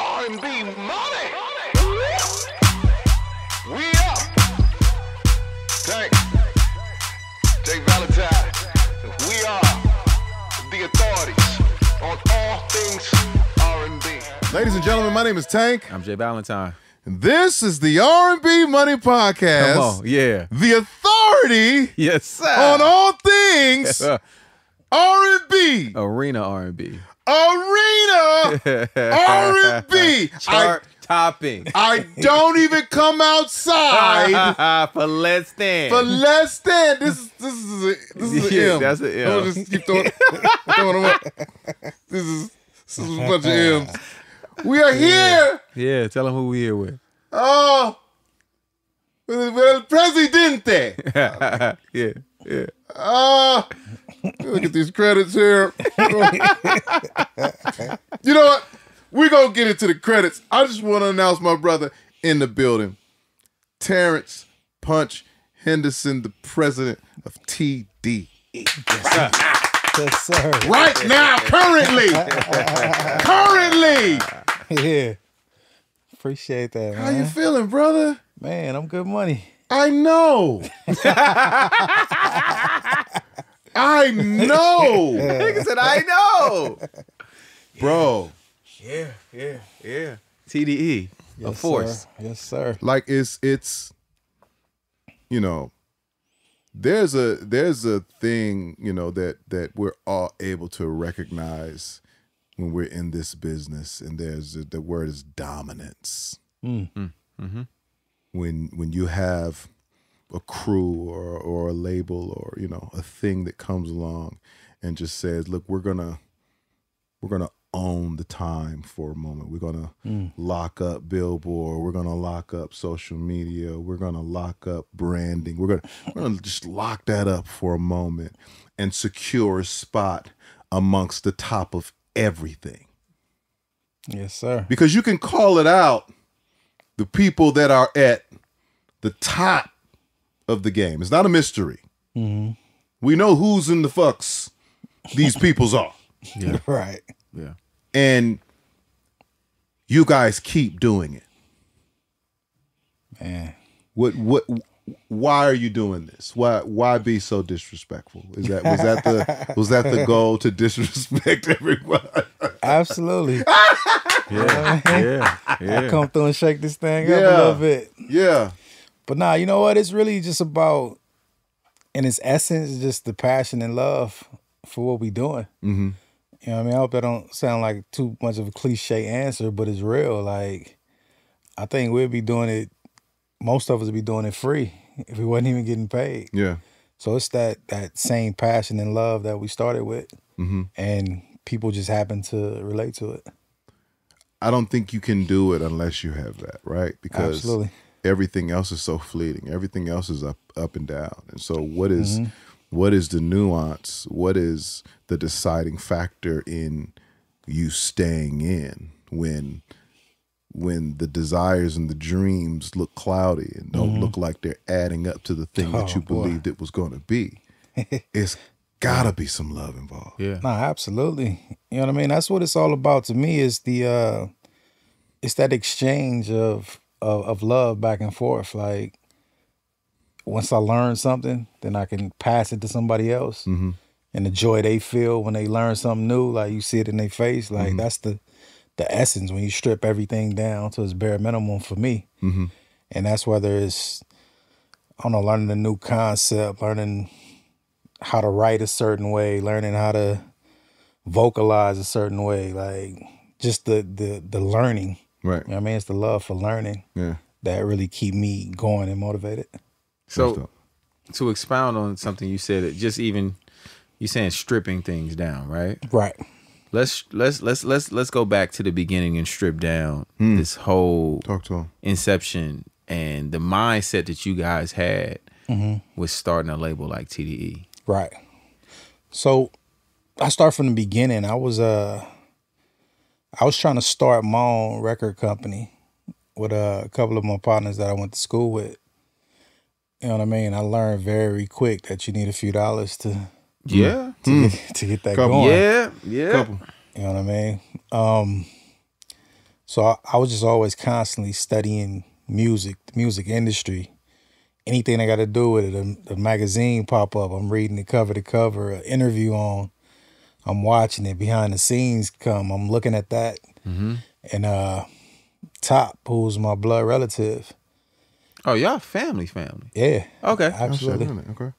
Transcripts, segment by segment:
R&B money. We up. Tank. J Valentine. We are the authorities on all things R&B. Ladies and gentlemen, my name is Tank. I'm J Valentine. And this is the R&B Money Podcast. Come on, yeah. The authority Yes, sir. on all things R&B. Arena R&B. Arena R&B. Chart topping. I don't even come outside for less than. for less than this is this is a, this is Yeah, M. that's an M. I'm just keep throwing, throwing them up. This is this is a bunch of M's. We are here. yeah, tell them who we here with. Oh, well, presidente. yeah, yeah. Ah, look at these credits here. you know what? We're gonna get into the credits. I just want to announce my brother in the building, Terrence Punch Henderson, the president of TD. Yes, sir. Sir Right now, currently, currently. Yeah. Appreciate that, How you feeling, brother? Man, I'm good money. I know. I know, Nigga said, I know. bro. yeah, yeah, yeah. TDE. Yes, of course. Sir. Yes, sir. like it's it's you know there's a there's a thing you know that that we're all able to recognize when we're in this business and there's a, the word is dominance Mm. when when you have a crew or or a label or you know a thing that comes along and just says look we're gonna we're gonna own the time for a moment. We're gonna mm. lock up billboard. We're gonna lock up social media. We're gonna lock up branding. We're gonna we're gonna just lock that up for a moment and secure a spot amongst the top of everything. Yes, sir. because you can call it out the people that are at the top of the game. It's not a mystery. We know who's in the fucks these peoples are. Right. Yeah. And you guys keep doing it. Man. What what why are you doing this? Why why be so disrespectful? Is that was that the was that the goal to disrespect everyone? Absolutely. Yeah, yeah, yeah. Come through and shake this thing up a little bit. yeah. But nah, you know what? It's really just about, in its essence, just the passion and love for what we're doing. Mhm. You know what I mean? I hope that don't sound like too much of a cliche answer, but it's real. Like, I think we'd be doing it, most of us would be doing it free if we wasn't even getting paid. Yeah. So it's that that same passion and love that we started with, Mm-hmm. and people just happen to relate to it. I don't think you can do it unless you have that, right? Because Absolutely. Everything else is so fleeting. Everything else is up up and down. And so what is- what is the nuance? What is the deciding factor in you staying in when when the desires and the dreams look cloudy and don't look like they're adding up to the thing that Oh, you boy. believed it was going to be? it's gotta be some love involved. Yeah. Nah, absolutely. You know what I mean? That's what it's all about to me is the uh it's that exchange of of, of love back and forth. Like once I learn something, then I can pass it to somebody else. Mhm. And the joy they feel when they learn something new, like you see it in their face. Like that's the the essence when you strip everything down to its bare minimum for me. Mhm. And that's whether it's I don't know, learning a new concept, learning how to write a certain way, learning how to vocalize a certain way, like just the the the learning. Right. You know what I mean? It's the love for learning Yeah. that really keep me going and motivated. So to expound on something you said, it just even you saying stripping things down, right? Right. Let's let's let's let's let's go back to the beginning and strip down this whole talk to him. inception and the mindset that you guys had with starting a label like E. TDE. Right. So I start from the beginning. I was uh I was trying to start my own record company with uh, a couple of my partners that I went to school with. You know what I mean? I learned very quick that you need a few dollars to Yeah. to, get, to get that Couple. going. Yeah. Yeah. Couple. You know what I mean? Um, So I, I was just always constantly studying music, the music industry. Anything I got to do with it, a, a magazine pop up, I'm reading it cover to cover, an interview on, I'm watching it, behind the scenes come, I'm looking at that. And uh Top, who's my blood relative, Oh, y'all family, family. yeah, Okay. absolutely. Shit. Okay.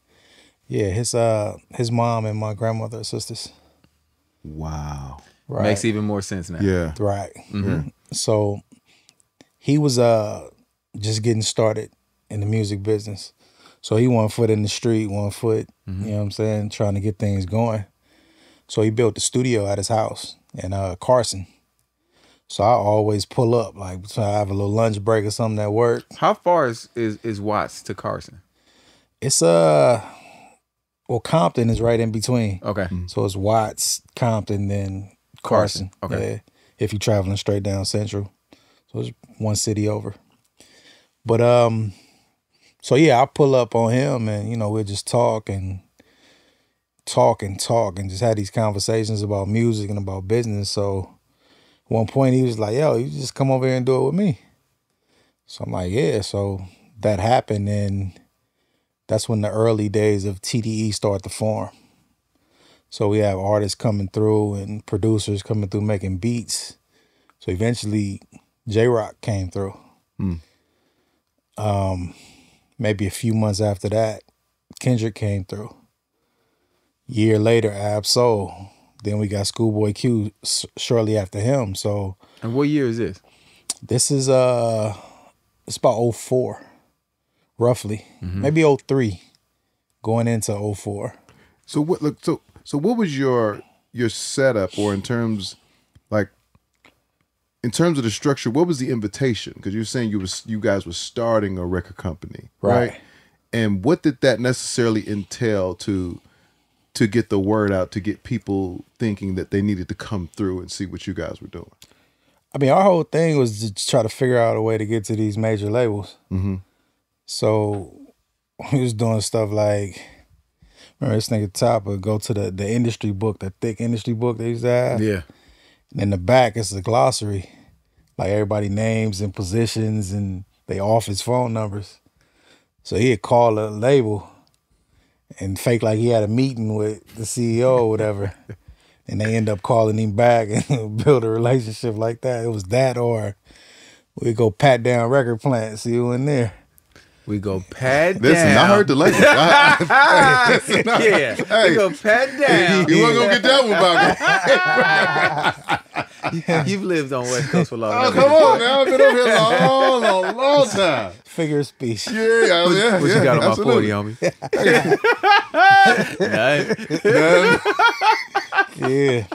Yeah, his uh his mom and my grandmother are sisters. Wow. Right. Makes even more sense now. Yeah. Right. So he was uh just getting started in the music business. So he one foot in the street, one foot, you know what I'm saying, trying to get things going. So he built the studio at his house in uh Carson. So I always pull up, like so I have a little lunch break or something at work. How far is, is is Watts to Carson? It's uh well Compton is right in between. Okay. So it's Watts, Compton, then Carson. Carson, okay. Yeah. If you're traveling straight down Central. So it's one city over. But um so yeah, I pull up on him and you know, we'll just talk and talk and talk and just had these conversations about music and about business. So one point he was like, Yo, you just come over here and do it with me. So I'm like, Yeah. So that happened and that's when the early days of TDE start to form. So we have artists coming through and producers coming through making beats. So eventually Jay Rock came through. Um, maybe a few months after that, Kendrick came through. Year later, Ab Soul. Then we got Schoolboy Q s- shortly after him. So And what year is this? this is uh it's about 04, roughly. Maybe 03, going into 04. So what? Look. So so what was your your setup, or in terms like in terms of the structure? What was the invitation? Because you're saying you was you guys were starting a record company, right? Right. And what did that necessarily entail to to get the word out to get people thinking that they needed to come through and see what you guys were doing? I mean, our whole thing was to try to figure out a way to get to these major labels. Mm-hmm. So we was doing stuff like, remember this nigga Top would go to the, the industry book, the thick industry book they used to have. Yeah. And in the back, it's a glossary, like everybody names and positions and they office phone numbers. So he'd call a label and fake like he had a meeting with the CEO or whatever. and they end up calling him back and build a relationship like that. It was that or we go pat down record plant, see you in there. We go pat Listen, down. I heard the language. I- yeah. Hey. We go pad down. you wasn't gonna get that one by me. You've lived on West Coast for a long. Oh, enough. come on man! I've been over here a long, long, long time. Figure of speech. Yeah, yeah, yeah. What yeah, you got on absolutely. my 40, homie? Nah, Yeah.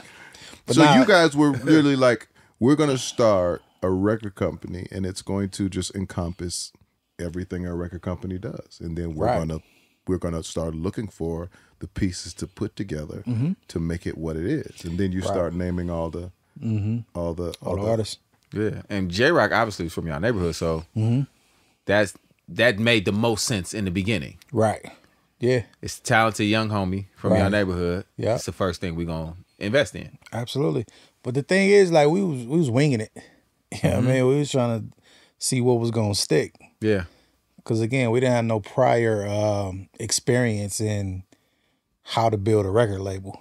But so nah, you guys were really like, we're gonna start a record company, and it's going to just encompass everything a record company does, and then we're Right. gonna we're gonna start looking for the pieces to put together Mm-hmm. to make it what it is, and then you start naming all the all the all the artists. yeah. And Jay Rock obviously was from your neighborhood, so Mm-hmm. That's that made the most sense in the beginning. Right. Yeah, It's a talented young homie from your neighborhood. Yeah. It's the first thing we're gonna invest in. absolutely. But the thing is, like, we was we was winging it. You know what I mean? We was trying to see what was gonna stick. Yeah. Because again, we didn't have no prior um, experience in how to build a record label.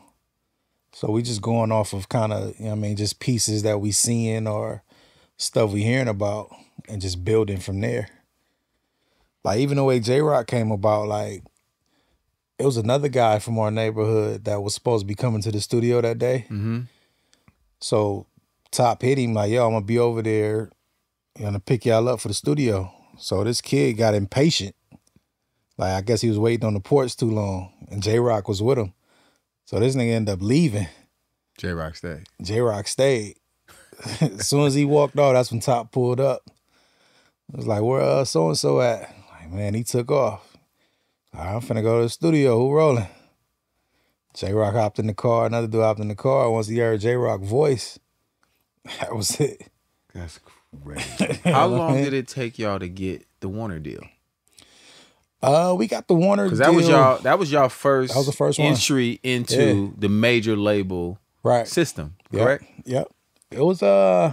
So we just going off of kind of, you know I mean, just pieces that we seeing or stuff we hearing about and just building from there. Like even the way Jay Rock came about, like it was another guy from our neighborhood that was supposed to be coming to the studio that day. Mm-hmm. So Top hit him like, yo, I'm gonna be over there, gonna pick y'all up for the studio. So this kid got impatient. Like I guess he was waiting on the porch too long, and Jay Rock was with him. So this nigga ended up leaving. Jay Rock stayed. J Rock stayed. as soon as he walked off, that's when Top pulled up. It was like, where uh so and so at? Like, man, he took off. All right, I'm finna go to the studio. Who rolling? Jay Rock hopped in the car. Another dude hopped in the car. Once he heard Jay Rock voice, that was it. That's crazy. How long did it take y'all to get the Warner deal? Uh, we got the Warner Because that was y'all that was y'all first That was the first one. entry into the major label right. system, Yep. correct? Yep. It was uh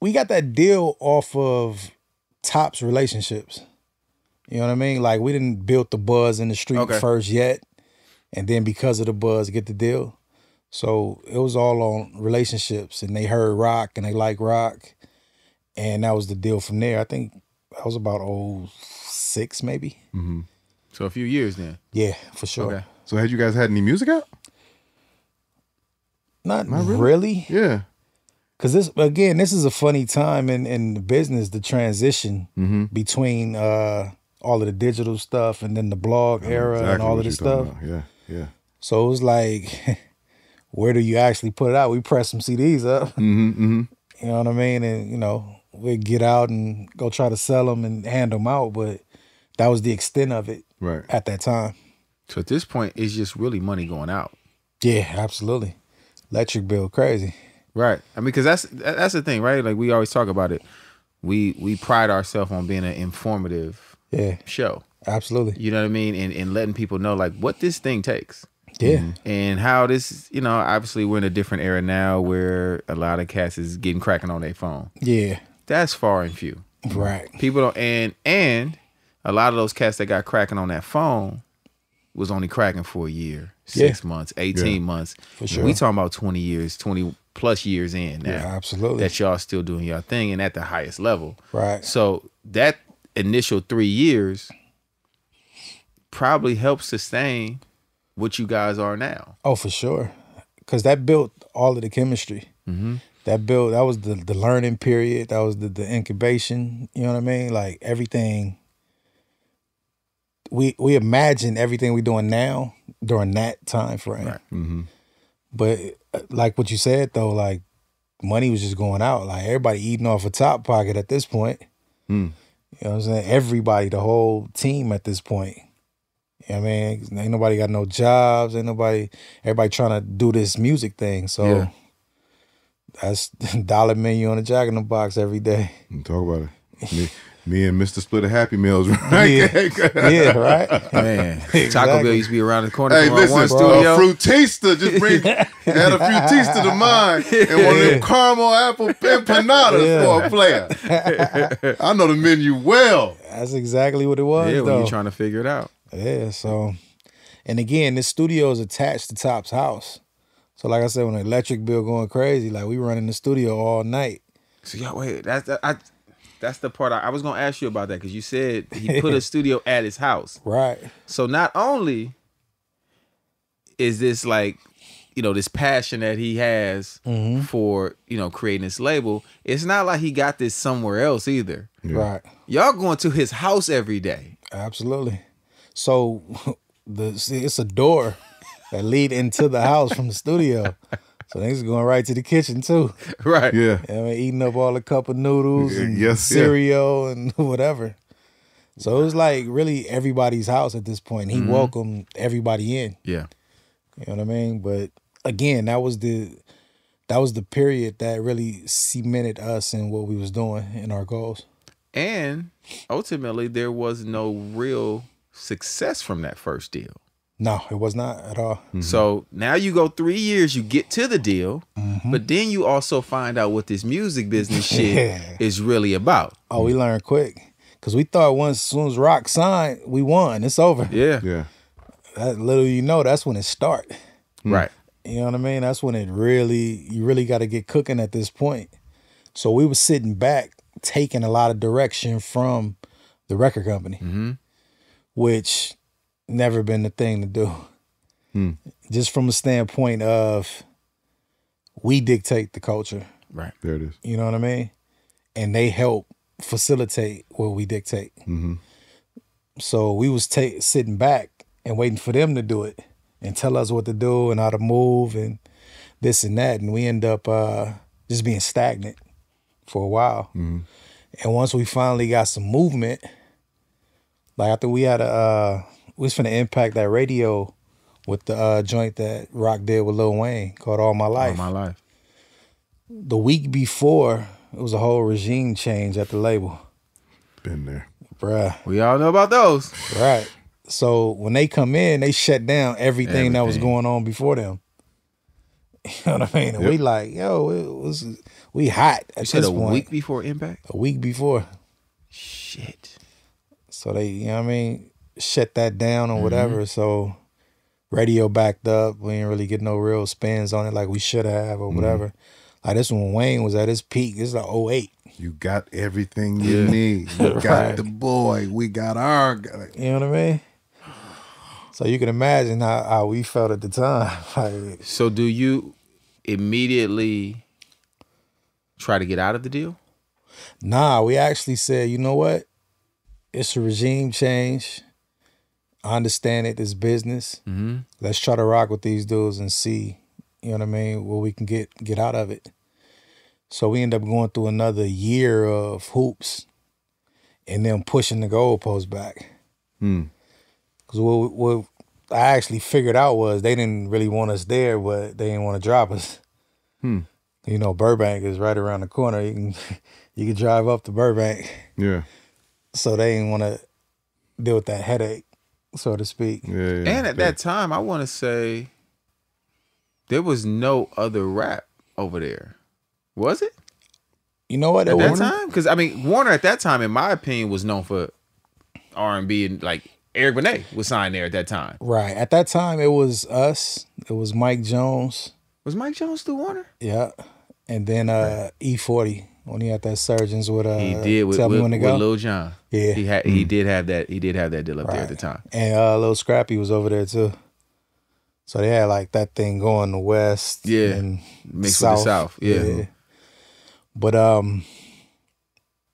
we got that deal off of Top's relationships. You know what I mean? Like we didn't build the buzz in the street Okay. first yet, and then because of the buzz, get the deal. So it was all on relationships, and they heard rock and they like rock, and that was the deal from there. I think that was about oh six maybe. Mm-hmm. So a few years then. Yeah, for sure. Okay. So had you guys had any music out? Not, really? really. Yeah. Cause this again, this is a funny time in in the business, the transition Mm-hmm. between uh all of the digital stuff and then the blog era and all of this stuff. about. Yeah. Yeah. So it was like, where do you actually put it out? We press some CDs up, Mm-hmm. Mm-hmm. you know what I mean, and you know we get out and go try to sell them and hand them out, but that was the extent of it Right. at that time. So at this point, it's just really money going out. Yeah, absolutely. Electric bill, crazy. Right. I mean, because that's that's the thing, right? Like we always talk about it. We we pride ourselves on being an informative Yeah, show. absolutely. You know what I mean? And and letting people know like what this thing takes. Yeah, and how this, you know, obviously we're in a different era now where a lot of cats is getting cracking on their phone. yeah, That's far and few. right. People don't, and and a lot of those cats that got cracking on that phone was only cracking for a year, six months, eighteen months. For sure. We talking about twenty years, twenty plus years in now. Yeah, absolutely. That y'all still doing your thing and at the highest level. Right. So that initial three years probably helped sustain what you guys are now. Oh, for sure. Cause that built all of the chemistry. Mm-hmm. That built that was the the learning period. That was the the incubation. You know what I mean? Like everything. We we imagine everything we're doing now during that time frame. Right. Mm-hmm. But like what you said though, like money was just going out. Like everybody eating off a top pocket at this point. Mm. You know what I'm saying? Everybody, the whole team at this point. You know what I mean? Ain't nobody got no jobs. Ain't nobody, everybody trying to do this music thing. So Yeah. that's dollar menu on a jack in the box every day. Talk about it. Me, me and Mr. Split of Happy Meals, right? Yeah, yeah right? Man, Taco Exactly. Bell used to be around the corner Hey, from listen, one a studio. Frutista just bring add a Frutista to mine and one of them caramel apple empanadas Yeah. for a player. I know the menu well. That's exactly what it was. yeah, when you're trying to figure it out. Yeah, so and again, this studio is attached to Top's house. So like I said, when the electric bill going crazy, like we run in the studio all night. So y'all wait, that's that, I, that's the part I, I was gonna ask you about that because you said he put a studio at his house. Right. So not only is this like, you know, this passion that he has Mm-hmm. for you know creating this label, it's not like he got this somewhere else either. Right. Y'all going to his house every day. Absolutely. So the see, it's a door that lead into the house from the studio. So niggas going right to the kitchen too. Right. Yeah. I mean, eating up all the cup of noodles and yes, yeah. cereal and whatever. So it was like really everybody's house at this point. He mm-hmm. welcomed everybody in. Yeah. You know what I mean? But again, that was the that was the period that really cemented us in what we was doing and our goals. And ultimately there was no real success from that first deal. No, it was not at all. Mm-hmm. So now you go three years, you get to the deal, Mm-hmm. but then you also find out what this music business shit Yeah. is really about. Oh, we learned quick. Cause we thought once as soon as Rock signed, we won. It's over. Yeah. Yeah. That little you know, that's when it start. Hmm. Right. You know what I mean? That's when it really you really gotta get cooking at this point. So we were sitting back, taking a lot of direction from the record company. Mm-hmm. Which never been the thing to do. Just from a standpoint of we dictate the culture. Right. There it is. You know what I mean? And they help facilitate what we dictate. So we was ta- sitting back and waiting for them to do it and tell us what to do and how to move and this and that. And we end up uh, just being stagnant for a while. And once we finally got some movement, like I think we had a, uh, we was finna impact that radio with the uh, joint that Rock did with Lil Wayne called All My Life. All my life. the week before, it was a whole regime change at the label. Been there. Bruh. We all know about those. Right. So when they come in, they shut down everything, that was going on before them. You know what I mean? And we like, yo, it was we hot at You said a point. week before impact. a week before. Shit. So they, you know what I mean, shut that down Mm-hmm. or whatever. So radio backed up. We didn't really get no real spins on it like we should have Mm-hmm. or whatever. Like this when Wayne was at his peak. This is like 08. You got everything you Yeah. need. You got Right. the boy. We got our guy. You know what I mean? So you can imagine how, how we felt at the time. Like, So do you immediately try to get out of the deal? nah, we actually said, you know what? It's a regime change. I understand it. It's business. Mm-hmm. let's try to rock with these dudes and see, you know what I mean, what we can get get out of it. So we end up going through another year of hoops and then pushing the goalpost back. Hmm. Cause what, what I actually figured out was they didn't really want us there, but they didn't want to drop us. Hmm. You know, Burbank is right around the corner. You can you can drive up to Burbank. Yeah. So they didn't want to deal with that headache, so to speak. Yeah. yeah. And at that time, I want to say there was no other rap over there. Was it? You know what? At It that was- time? Because I mean, Warner at that time, in my opinion, was known for R and B and like Eric Benet was signed there at that time. Right. At that time, it was us. It was Mike Jones. Was Mike Jones through Warner? Yeah. And then uh, E40 when he had that surgeons with uh, He did with, Tell with, Me When to with Go. Lil Jon. Yeah. he had he did have that he did have that deal up there at the time. and uh, Lil Scrappy was over there too. So they had like that thing going the west. Yeah. And Mixed with the South, yeah. But um,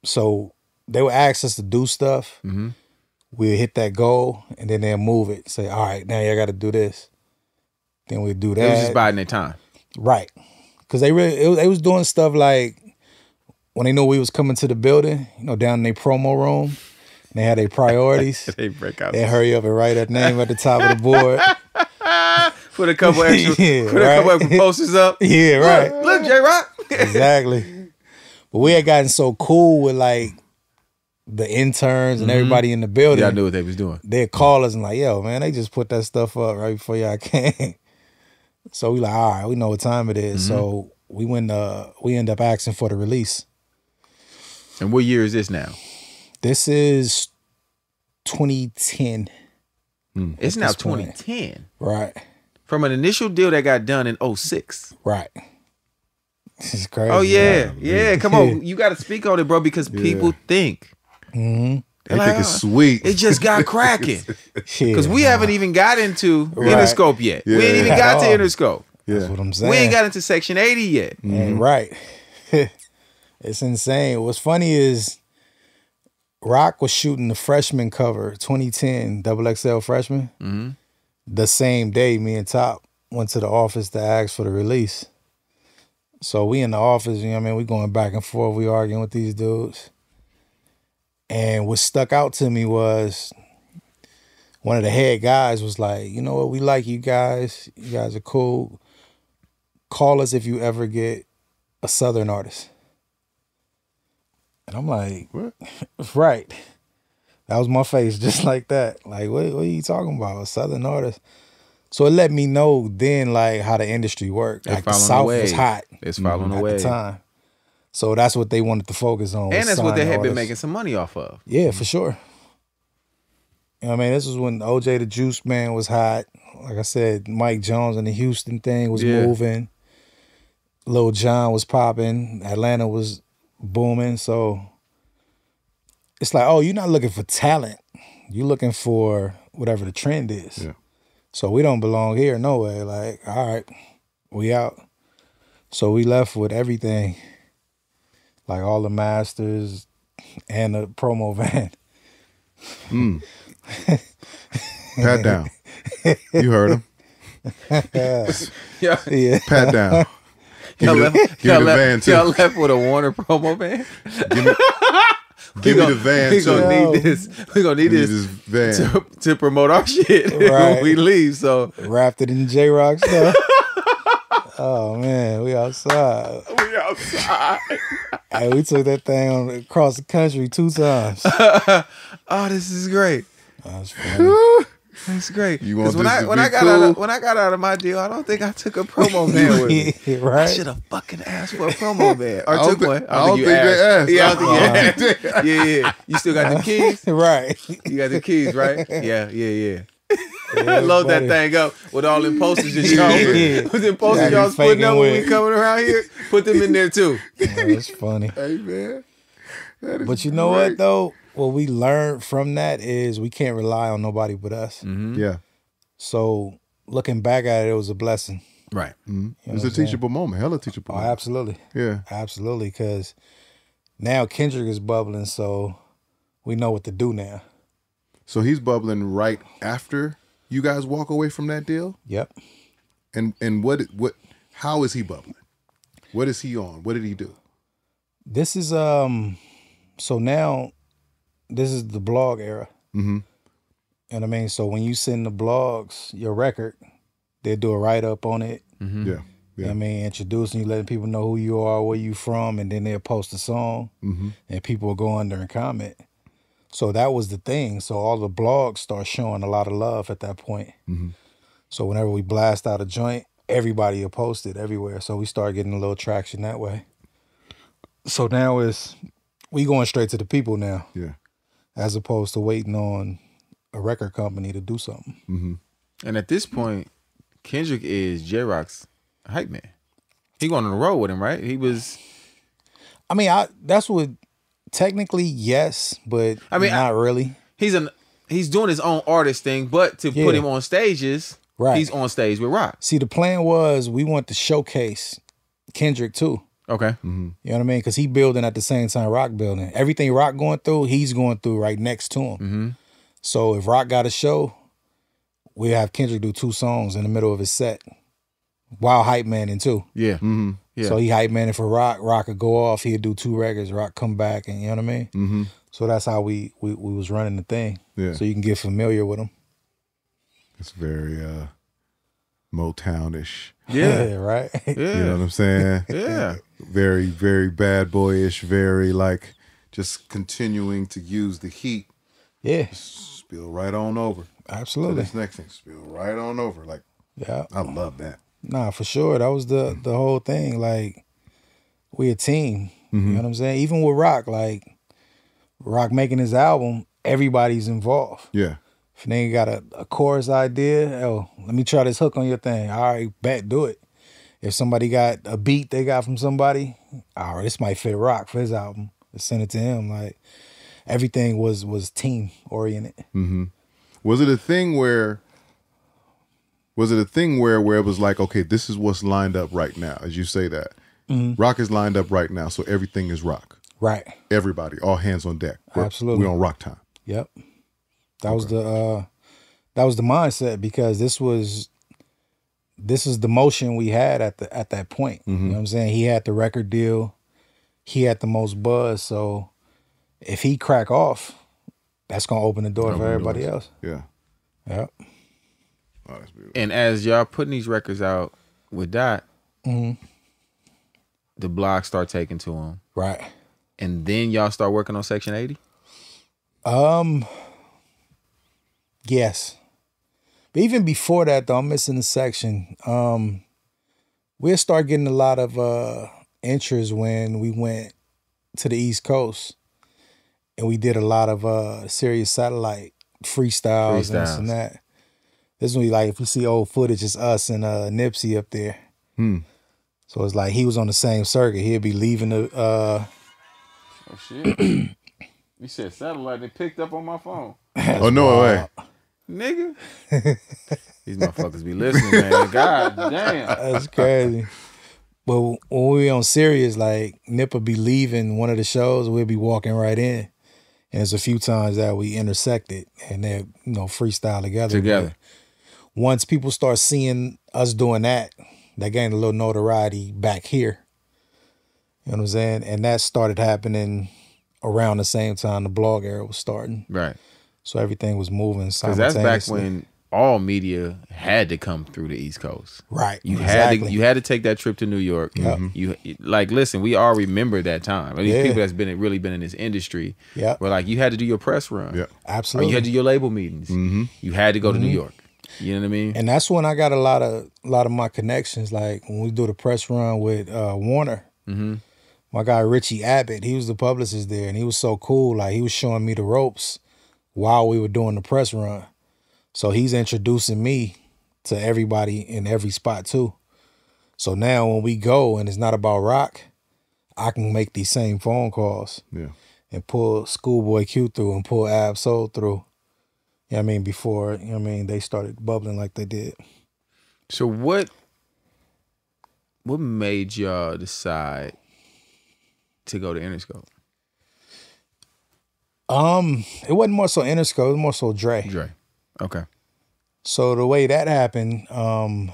so they would ask us to do stuff. Mhm. We'd hit that goal, and then they'll move it. Say, all right, now you got to do this. Then we do that. It was just biding their time. Right. Cause they really it was, they was doing stuff like when they knew we was coming to the building, you know, down in their promo room, and they had their priorities. They break out. they hurry up and write that name at the top of the board. Put a couple extra, Yeah, put a couple extra posters up. yeah, right. Look, look Jay Rock. exactly. But we had gotten so cool with like the interns and everybody in the building. Y'all knew what they was doing. They'd call us and like, yo, man, they just put that stuff up right before y'all came. So we like, all right, we know what time it is. So we went uh we end up asking for the release. And what year is this now? This is 2010, It's now this point. 2010. right? From an initial deal that got done in 06. Right. This is crazy. Oh yeah, right? yeah. Come on, you got to speak on it, bro, because people think Mhm. They like, think it's sweet. it just got cracking. Because we Yeah, haven't even got into Right. Interscope yet. We ain't even got to all. Interscope. That's yeah. what I'm saying. We ain't got into Section 80 yet. And right. it's insane. What's funny is Rock was shooting the freshman cover, 2010 double XL freshman. Mhm. The same day, me and Top went to the office to ask for the release. So we in the office, you know what I mean? We going back and forth, we arguing with these dudes. And what stuck out to me was one of the head guys was like, you know what, we like you guys. You guys are cool. Call us if you ever get a Southern artist. And I'm like, What? right. That was my face, just like that. Like, what, what are you talking about? A Southern artist. So it let me know then, like, how the industry worked. They Like, the South was hot It's following the at the time. So that's what they wanted to focus on. And that's what they had been making some money off of. Yeah, for sure. You know what I mean? This was when OJ the Juice Man was hot. Like I said, Mike Jones and the Houston thing was Yeah. moving. Lil Jon was popping. Atlanta was booming. So it's like, oh, you're not looking for talent. You're looking for whatever the trend is. Yeah. So we don't belong here, no way. Like, all right, we out. So we left with everything. Like all the masters and the promo van. Hmm. Pat down. You heard him. Yeah. Yeah. Pat down. Give Y'all left, give y'all me the left- van too. y'all left with a Warner promo van. Give me, give me the van We too. gonna need this. We gonna need Give me this, this van. to, to promote our shit when we leave. So Wrapped it in Jay Rock stuff. oh man, we outside. we outside. Hey, we took that thing on across the country two times. oh, this is great. That's funny. That's great. You want Because when this I to when be I got out of, when I got out of my deal, I don't think I took a promo man with me. I should have fucking asked for a promo man or I don't took thi- one. I don't think they asked. Yeah, I don't I think you uh-huh. asked. yeah, yeah. You still got the keys. right. You got the keys, right? Yeah, yeah, yeah. yeah Load that thing up with all them posters that y'all Yeah. with them posters y'all was putting faking up when we coming around here. Put them in there too. Oh, that's funny. Hey man, that is But you know great. what though? What we learned from that is we can't rely on nobody but us. Yeah, So looking back at it, it was a blessing. Right. it's what a I'm saying? teachable moment. Hella teachable. Oh, moment. absolutely, Yeah, absolutely. Because now Kendrick is bubbling, so we know what to do now. so he's bubbling right after you guys walk away from that deal. Yep. And and what what how is he bubbling? What is he on? What did he do? This is um. So now, this is the blog era. Mm-hmm. You know what I mean? So when you send the blogs your record, they do a write up on it. Yeah, You know what I mean? Introducing you, letting people know who you are, where you from, and then they'll post a song Mm-hmm. and people will go under and comment. So that was the thing. So all the blogs start showing a lot of love at that point. Mhm. So whenever we blast out a joint, everybody will post it everywhere. So we start getting a little traction that way. So now it's we going straight to the people now, Yeah. As opposed to waiting on a record company to do something. Mm-hmm. And at this point, Kendrick is J Rock's hype man. He going on the road with him, right? He was. I mean, I that's what technically yes, but I mean, not really. He's an. He's doing his own artist thing, but to put him on stages, Right. he's on stage with Rock. See, the plan was we want to showcase Kendrick too. Okay. You know what I mean? Because he building at the same time Rock building. Everything Rock going through, he's going through right next to him. Mm-hmm. So if Rock got a show, we have Kendrick do two songs in the middle of his set, while hype manning too. Yeah. Mm-hmm. Yeah. So he hype manning for Rock. Rock could go off. He'd do two records. Rock come back, and you know what I mean. Mm-hmm. So that's how we we, we was running the thing. Yeah. So you can get familiar with him. It's very uh Motownish. Yeah. right. Yeah. You know what I'm saying? Yeah. very, very bad boyish, very like just continuing to use the heat, yeah, spill right on over. To absolutely. this next thing, spill right on over. Like Yeah. I love that. Nah, for sure. That was the the whole thing. Like we a team. You mm-hmm. know what I'm saying? Even with Rock, like Rock making his album, everybody's involved. Yeah. If they ain't got a, a chorus idea, oh, let me try this hook on your thing. All right, bet, do it. If somebody got a beat they got from somebody, all right, this might fit Rock for his album. Let's send it to him. Like everything was was team oriented. Mm-hmm. Was it a thing where was it a thing where where it was like, okay, this is what's lined up right now, as you say that. Mm-hmm. Rock is lined up right now, so everything is rock. Right. Everybody, all hands on deck. We're, Absolutely. We're on rock time. Yep. That was the uh that was the mindset because this was this is the motion we had at the at that point. You know what I'm saying? He had the record deal. He had the most buzz, so if he crack off, that's gonna open the door Open for everybody doors. else. Yeah. Yep. Oh, that's. And as y'all putting these records out with Dot, the blog start taking to him, Right. and then y'all start working on Section 80. Um yes. But even before that though, I'm missing a section. Um we'll start getting a lot of uh interest when we went to the East Coast and we did a lot of uh Sirius satellite freestyles, and this and that. This is when we like if you see old footage, it's us and uh Nipsey up there. Hmm. So it's like he was on the same circuit. He'd be leaving the uh Oh shit! you said satellite. They picked up on my phone, Oh no way. Nigga. These motherfuckers be listening, man. God damn. That's crazy. But when we on Sirius, like Nip would be leaving one of the shows, we'd be walking right in. And there's a few times that we intersected and they you know freestyle together. Together. But once people start seeing us doing that, that gained a little notoriety back here. You know what I'm saying? And that started happening around the same time the blog era was starting. Right. So everything was moving Because that's back when all media had to come through the East Coast. Right. You had to you had to take that trip to New York. Mm-hmm. You like listen, we all remember that time. These Yeah. people that's been really been in this industry. Yeah. Where like you had to do your press run. Yeah. Or Absolutely. you had to do your label meetings. Mm-hmm. You had to go to New mm-hmm. York. You know what I mean? and that's when I got a lot of a lot of my connections. Like when we do the press run with uh, Warner, my guy Richie Abbott, he was the publicist there, and he was so cool. Like he was showing me the ropes while we were doing the press run. So he's introducing me to everybody in every spot too. So now when we go and it's not about rock, I can make these same phone calls Yeah. and pull Schoolboy Q through and pull Ab Soul through. You know I mean? Before, you know what I mean, they started bubbling like they did. So what what made y'all decide to go to Interscope? Um, it wasn't more so Interscope, it was more so Dre. Dre. Okay. So the way that happened, um,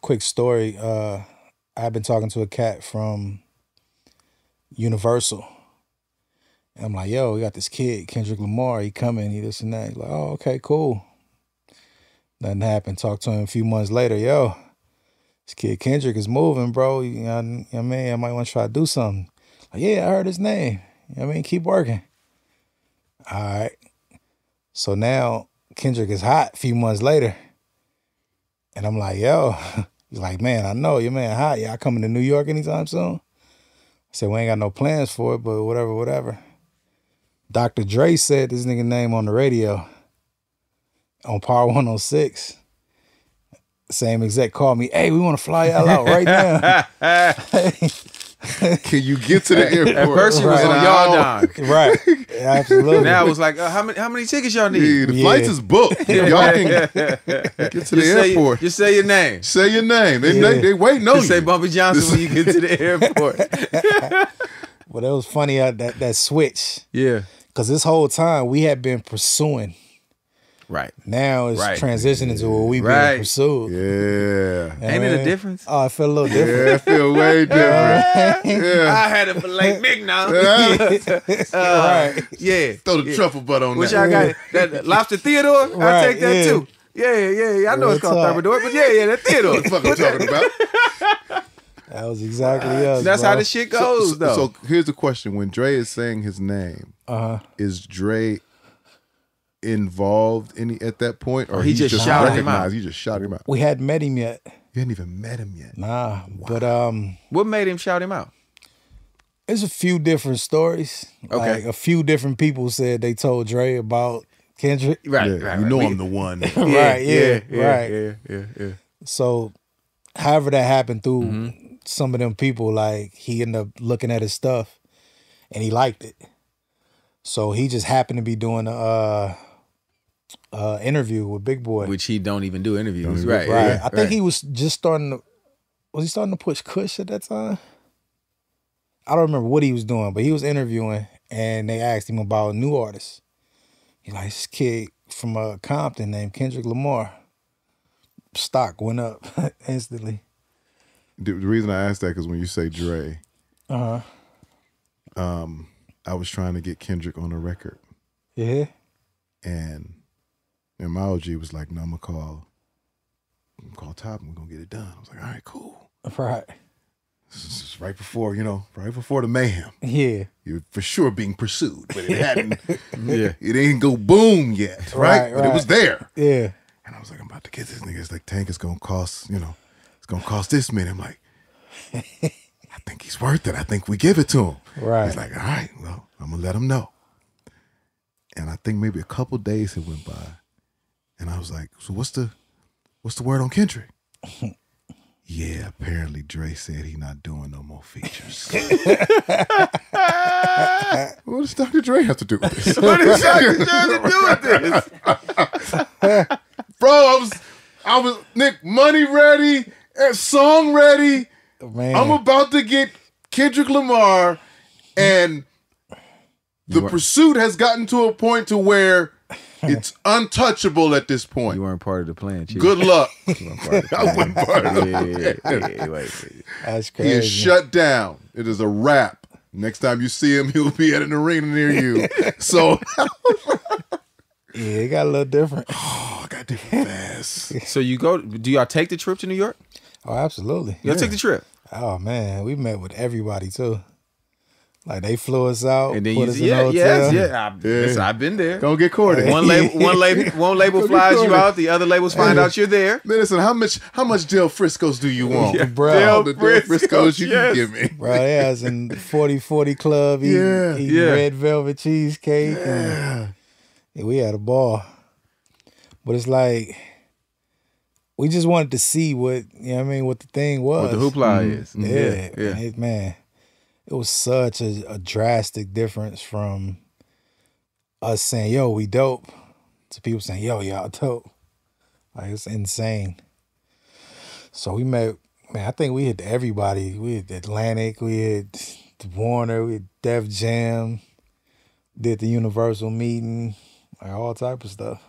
quick story. Uh, I've been talking to a cat from Universal. And I'm like, yo, we got this kid, Kendrick Lamar. He coming, he this and that. He's like, oh, okay, cool. Nothing happened. Talked to him a few months later. Yo, this kid Kendrick is moving, bro. You know, you know what I mean? I might want to try to do something. Like, yeah, I heard his name. You know what I mean? Keep working. All right. So now Kendrick is hot a few months later. And I'm like, yo, he's like, man, I know your man hot. Y'all coming to New York anytime soon? I said, we ain't got no plans for it, but whatever, whatever. Dr. Dre said this nigga name on the radio on Power 106. Same exec called me, hey, we want to fly y'all out right now. Can you get to the airport? At first, you was in on an y'all hour? dime. right. Absolutely. Now it was like, uh, how many how many tickets y'all need? Yeah, the Yeah. flights is booked. Y'all can get to Just the say, airport. just say your name. say your name. They, Yeah. they, they waiting on Just say. Bumpy Johnson when you get to the airport. but it was funny uh, that, that switch. yeah. Because this whole time we had been pursuing. Right. Now it's Right. transitioning to what we Right. being pursued. Yeah. Ain't it a difference? Oh, I felt a little different. Yeah, I feel way different. Yeah. I had it for Lake Mick now. right. Yeah. Throw the truffle butt on Which that. I got that Lobster Theodore. I Right, take that yeah. too. Yeah, yeah, yeah. I know Real it's called talk. Thermidor, but yeah, yeah, that Theodore. What the fuck I'm talking about? That was exactly us. That's bro. how the shit goes, so, though. so here's the question: When Dre is saying his name, Uh-huh. is Dre involved any at that point, or Or he he's just shouted him out? recognized? You just shouted him out. We hadn't met him yet. You hadn't even met him yet. Nah. But um what made him shout him out? there's a few different stories. Okay. Like a few different people said they told Dre about Kendrick. Right, Yeah, right. you right. know We- I'm the one. Right, yeah, yeah, right. Yeah, yeah, yeah. So however that happened through Mm-hmm. some of them people, like he ended up looking at his stuff and he liked it. So he just happened to be doing a uh, uh, interview with Big Boy. Which he don't even do interviews. even- Right, right. yeah, I think right. he was just starting to was he starting to push Kush at that time? I don't remember what he was doing, but he was interviewing and they asked him about a new artists. He's like, this kid from uh, Compton named Kendrick Lamar. Stock went up instantly. the, the reason I asked that because when you say Dre, Uh huh. um, I was trying to get Kendrick on a record, Yeah. and and my OG was like, "No, I'm gonna call, I'm gonna call Top, and we're gonna get it done." I was like, "All right, cool." Right. This is right before you know, right before the mayhem. Yeah. You're for sure being pursued, but it hadn't. Yeah. it ain't go boom yet, right? Right, But it was there, Yeah. and I was like, "I'm about to get this nigga." It's like Tank is gonna cost, you know, it's gonna cost this many. I'm like, I think he's worth it. I think we give it to him. Right. He's like, all right, well, I'm gonna let him know. And I think maybe a couple days had went by, and I was like, so what's the what's the word on Kendrick? yeah, apparently Dre said he not doing no more features. what does Dr. Dre have to do with this? What is Dr. Dre have to do with this? Bro, I was I was Nick money ready, eh, song ready. Man. I'm about to get Kendrick Lamar, and the pursuit has gotten to a point to where Hmm. it's untouchable at this point. You weren't part of the plan, Chief. Good luck. You weren't part of the I wasn't part of plan. it. Yeah, yeah, yeah, yeah, wait, wait. He is shut down. It is a wrap. Next time you see him, he'll be at an arena near you. So Yeah, it got a little different. Oh, I got different fast. So you go? Do y'all take the trip to New York? Oh, absolutely. Y'all take the trip, Oh man, we met with everybody too. Like they flew us out, and then put you us yeah, in the yes, yeah. I, listen, I've been there. Don't get courted. One label, one label, one label flies you out. The other labels find out you're there. Listen, how much how much Del Frisco's do you want? Yeah, bro. Del, Del the Del Frisco's you yes. can give me. Bro, they was in 40-40 club eating, Yeah, eating yeah. red velvet cheesecake. And, Yeah. and we had a ball. But it's like we just wanted to see what you know what I mean, what the thing was. What the hoopla mm-hmm. is. Mm-hmm. Yeah, yeah, yeah. and It, man, it was such a, a drastic difference from us saying, "Yo, we dope," to people saying, "Yo, y'all dope." Like it's insane. So we met. Man, I think we hit everybody. We hit Atlantic. We hit Warner. We hit Def Jam. Did the Universal meeting. Like all type of stuff.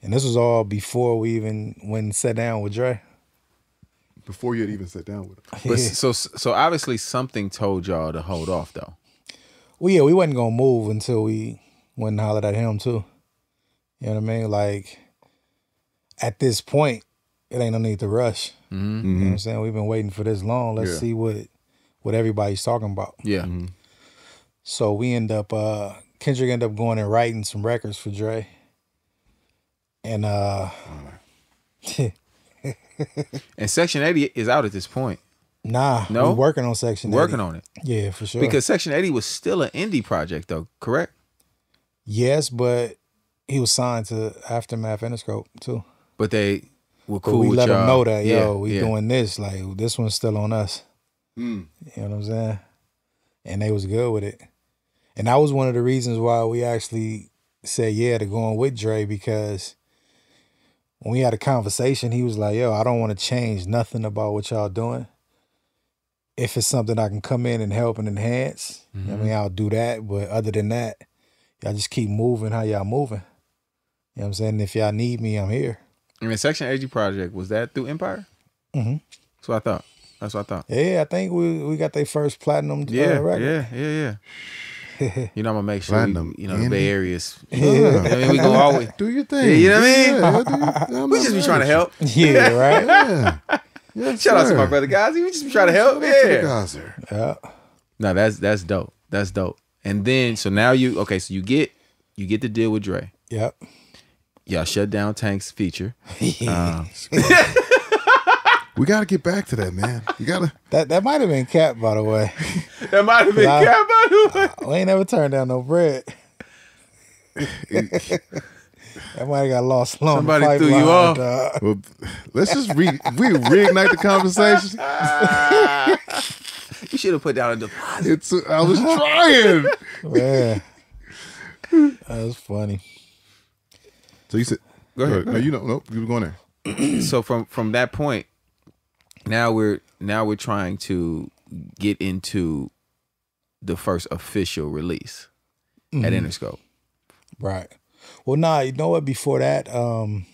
And this was all before we even went and sat down with Dre. Before you had even sat down with him. But so so obviously something told y'all to hold off though. Well, yeah, we wasn't gonna move until we went and hollered at him too. You know what I mean? Like at this point, it ain't no need to rush. Mm-hmm. You know what I'm saying? We've been waiting for this long. Let's Yeah. see what what everybody's talking about. Yeah. So we end up uh Kendrick ended up going and writing some records for Dre. And uh And Section 80 is out at this point. nah, No? we working on section. Working 80. on it. Yeah, for sure. Because Section 80 was still an indie project though, correct? yes, but he was signed to Aftermath Interscope too. But they were But cool we with let them know that, yo, we yeah. doing this. Like this one's still on us. Mm. You know what I'm saying? And they was good with it. And that was one of the reasons why we actually said yeah to going with Dre because when we had a conversation, he was like, yo, I don't want to change nothing about what y'all doing. If it's something I can come in and help and enhance, what I mean, I'll do that. But other than that, y'all just keep moving how y'all moving. You know what I'm saying? If y'all need me, I'm here. I mean, Section 80 project was that through Empire? Mhm. That's what I thought. That's what I thought. Yeah, I think we we got their first platinum uh, Yeah, record. yeah, yeah, yeah. You know, I'm gonna make sure we, you know the? Bay Area's. Yeah. I mean, we gonna always. Do your thing. Yeah, you know what I mean? Yeah, We just be trying to help. Yeah, right. Yeah. Yes, Shout out to my brother guys. We just be trying to help. Shout out to the Yeah. Yeah. No, that's that's dope. That's dope. And then so now you okay? So you get you get the deal with Dre. Yep. Y'all shut down Tank's feature. Um, We got to get back to that, man. You got to. That that might have been Cap, by the way. That might have been Nah. Cap, by the way. We ain't never turned down no bread. that might have got lost along Somebody the threw you off. dog. Well, let's just re we reignite the conversation. You should have put down a deposit. It's I was trying. Man. That was funny. So you said, Go ahead. No, you know, nope. You were going there. so from from that point, now we're now we're trying to get into the first official release at Interscope. Right. Well, nah, you know what? Before that, um,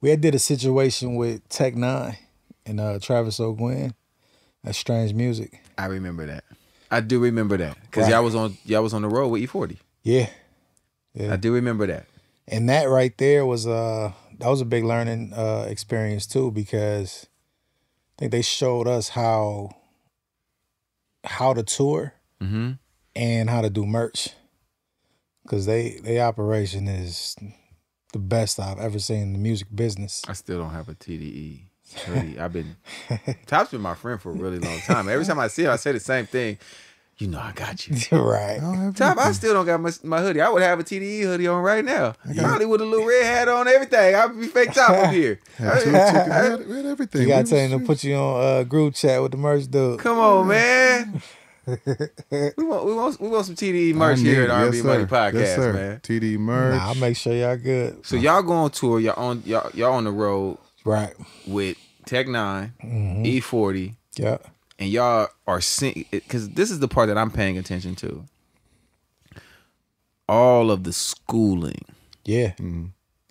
we had did a situation with Tech N9ne and uh, Travis O'Guin. That's strange music. I remember that. I do remember that because Right. y'all was on y'all was on the road with E40. Yeah. Yeah. I do remember that. and that right there was uh that was a big learning uh experience too because I think they showed us how how to tour Mm-hmm. and how to do merch because they they operation is the best I've ever seen in the music business. I still don't have a TDE. I've been Top's been my friend for a really long time. Every time I see him, I say the same thing. You know, I got you. right. Top, I still don't got my, my hoodie. I would have a TDE hoodie on right now. Probably with a little red hat on, everything. I'd be fake top up here. Had two tickets, we had, we had everything. You gotta tell was- him to put you on uh, group chat with the merch dude. Come on, man. we want we want we want some TDE merch I here at R&B yes, Money. Podcast, yes, sir. man. TDE merch. Nah, I'll make sure y'all good. So y'all go on tour. Y'all on y'all y'all on the road Right. with Tech N9ne Mm-hmm. E40, Yeah. And y'all are sing because this is the part that I'm paying attention to. All of the schooling Yeah.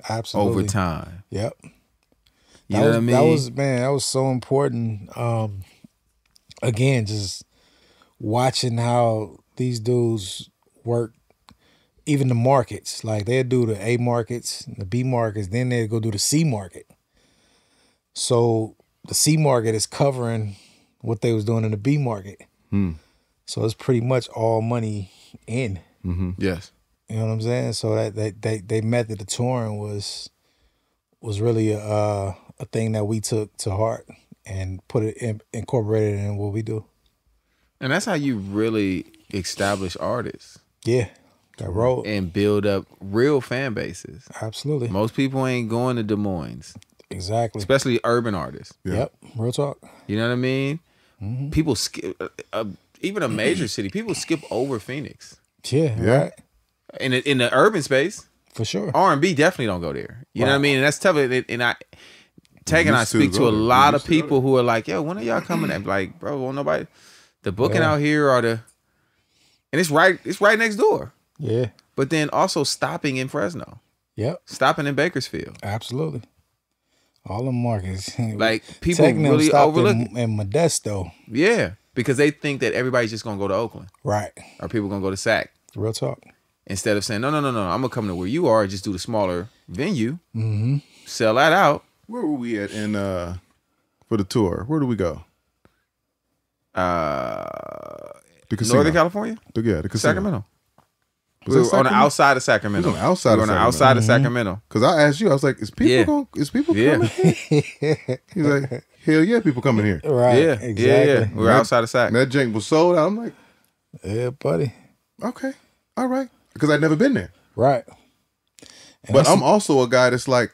Absolutely. over time. Yep. You that know was, what I mean? That was man, that was so important. Um again, just watching how these dudes work even the markets. Like they'll do the A markets, the B markets, then they'll go do the C market. So the C market is covering what they was doing in the B market. So it's pretty much all money in. Yes. You know what I'm saying? So that they they, they method of touring was was really a uh, a thing that we took to heart and put it in, incorporated in what we do. And that's how you really establish artists Yeah, that road. and build up real fan bases. Absolutely. Most people ain't going to Des Moines, Exactly. especially urban artists. Yep. Real talk. You know what I mean? Mm-hmm. People skip, uh, uh, even a major city, people skip over Phoenix Yeah. Yeah. Right. in the, in the urban space. For sure. R and B definitely don't go there. You know what I mean? And that's tough. And and I, Tank and I used to speak to a there. Lot of used to go people who are like, "Yo, when are y'all coming?" I'm like, bro, won't nobody. The booking Yeah. out here are the, and it's right, it's right next door. Yeah. But then also stopping in Fresno, Yep. stopping in Bakersfield. Absolutely. All the markets. Like people Tech N9ne really stopped overlook. in, in Modesto. Yeah, because they think that everybody's just gonna go to Oakland Right. or people gonna go to Sac Real talk. instead of saying, no, no, no, no, I'm gonna come to where you are. Just do the smaller venue, Mm-hmm. sell that out. Where were we at in uh for the tour? Where do we go? Uh, The casino. Northern California, The, yeah, the casino. Sacramento. Was we were on the outside of Sacramento. We was on the outside We were of on the Sacramento. outside of mm-hmm. Sacramento. Cause I asked you, I was like, "Is people Yeah. going? Is people Yeah. coming?" Here? He's like, "Hell yeah, people coming here." Right. Yeah, Exactly. yeah, yeah. We were That- outside of Sac. And that jank was sold out. I'm like, Yeah, buddy. "Okay, all right," because I'd never been there. Right. And But I'm also a guy that's like,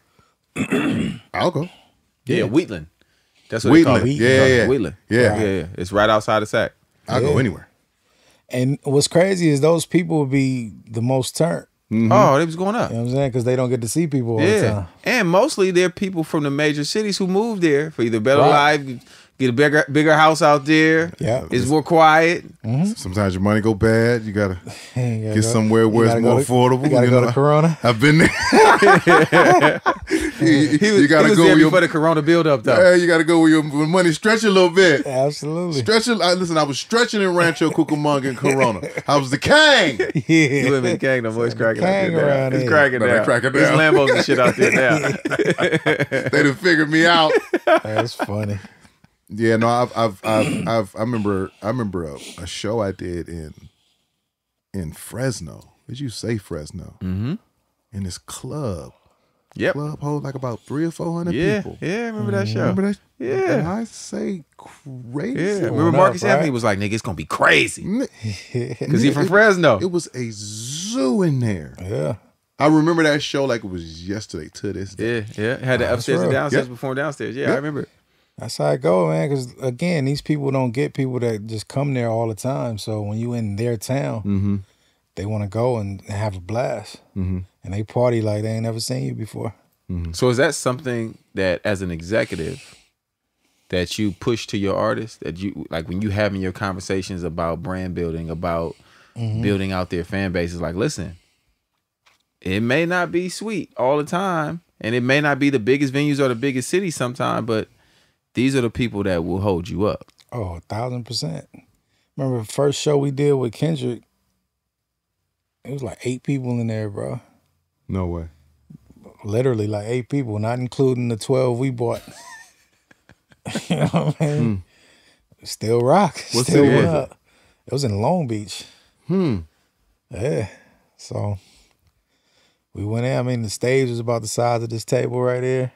I'll go. Yeah, Wheatland. That's what they call Wheatland. it. Yeah, They call it yeah. Wheatland. Yeah. yeah, yeah. It's right outside of Sac. I'll go anywhere. And what's crazy is those people would be the most turned. Mm-hmm. Oh, they was going up. You know what I'm saying? Because they don't get to see people all the Yeah, time. and mostly they're people from the major cities who moved there for either better Right. life, get a bigger bigger house out there. Yeah. it's more quiet. Mm-hmm. Sometimes your money go bad. You gotta You gotta get go- somewhere where it's more to- affordable. You gotta you go know? to Corona. I've been there. you, He was, you gotta he was go there where your before the Corona build up though. Hey, you gotta go where your money stretch a little bit. Absolutely. Stretching. I, listen, I was stretching in Rancho Cucamonga and Corona. I was the king. You yeah. live in Kang, no boys cracking out Kang there now. around It's cracking No, down. cracking There's down. Lambos and shit out there now. They done figured me out. That's funny. Yeah, no, I've, I've, I've, I've I remember, I remember a, a show I did in, in Fresno. Did you say Fresno? Mm-hmm. In this club, Yep. club hold like about three or four hundred Yeah, people. yeah, I remember that show. Remember that? Yeah. And I say crazy. Yeah, remember Marcus up, right? Anthony was like, "Nigga, it's gonna be crazy," because he from it- Fresno. It was a zoo in there. Yeah. I remember that show like it was yesterday to this day. yeah, yeah. Had the upstairs and downstairs Yep. before downstairs. Yeah, I remember. That's how it go, man. Because again, these people don't get people that just come there all the time. So when you in their town, Mm-hmm. they want to go and have a blast, Mm-hmm. and they party like they ain't never seen you before. So is that something that, as an executive, that you push to your artists? That you like when you having your conversations about brand building, about building out their fan bases? Like, listen, it may not be sweet all the time, and it may not be the biggest venues or the biggest cities sometime, but these are the people that will hold you up. Oh, a thousand percent. Remember the first show we did with Kendrick? It was like eight people in there, bro. No way. Literally like eight people, not including the twelve we bought. you know what I mean? Still rock. What Still city it? up. It was in Long Beach. Hmm. Yeah. So we went in. I mean, the stage was about the size of this table right here.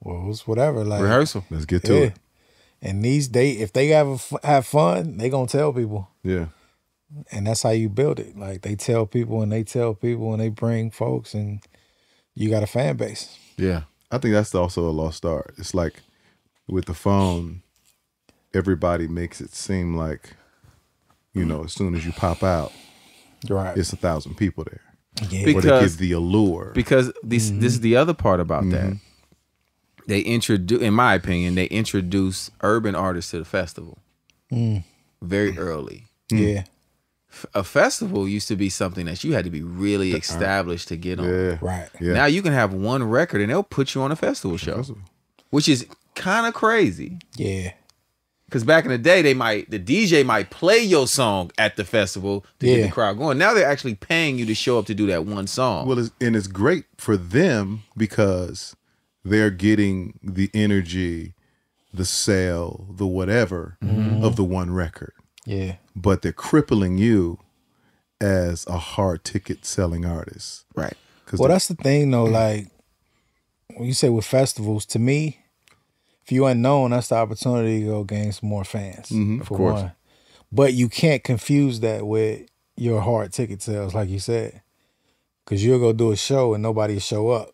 Well, it was whatever. Like Rehearsal. Let's get to Yeah. it. And these they if they have a f have fun, they gonna tell people, Yeah. and that's how you build it. Like they tell people, and they tell people, and they bring folks, and you got a fan base. Yeah. I think that's also a lost art. It's like with the phone, everybody makes it seem like, you know, as soon as you pop out, Right. it's a thousand people there. yeah. or they Because- give the allure. because this this is the other part about that. Mm-hmm. They introduce, in my opinion, they introduce urban artists to the festival mm. very early. yeah. A festival used to be something that you had to be really uh-huh. established to get on. yeah. Right. Yeah. Now you can have one record and they'll put you on a festival show, Festival. which is kind of crazy. Yeah. Because back in the day, they might the DJ might play your song at the festival to get the crowd going. Now they're actually paying you to show up to do that one song. Well, it's, and it's great for them because they're getting the energy, the sale, the whatever mm-hmm. of the one record, Yeah. but they're crippling you as a hard ticket selling artist. right. Because Well, that's the thing though. Like when you say with festivals, to me, if you're unknown, that's the opportunity to go gain some more fans. Mm-hmm. for course. one. But you can't confuse that with your hard ticket sales, like you said, because you'll go do a show and nobody show up,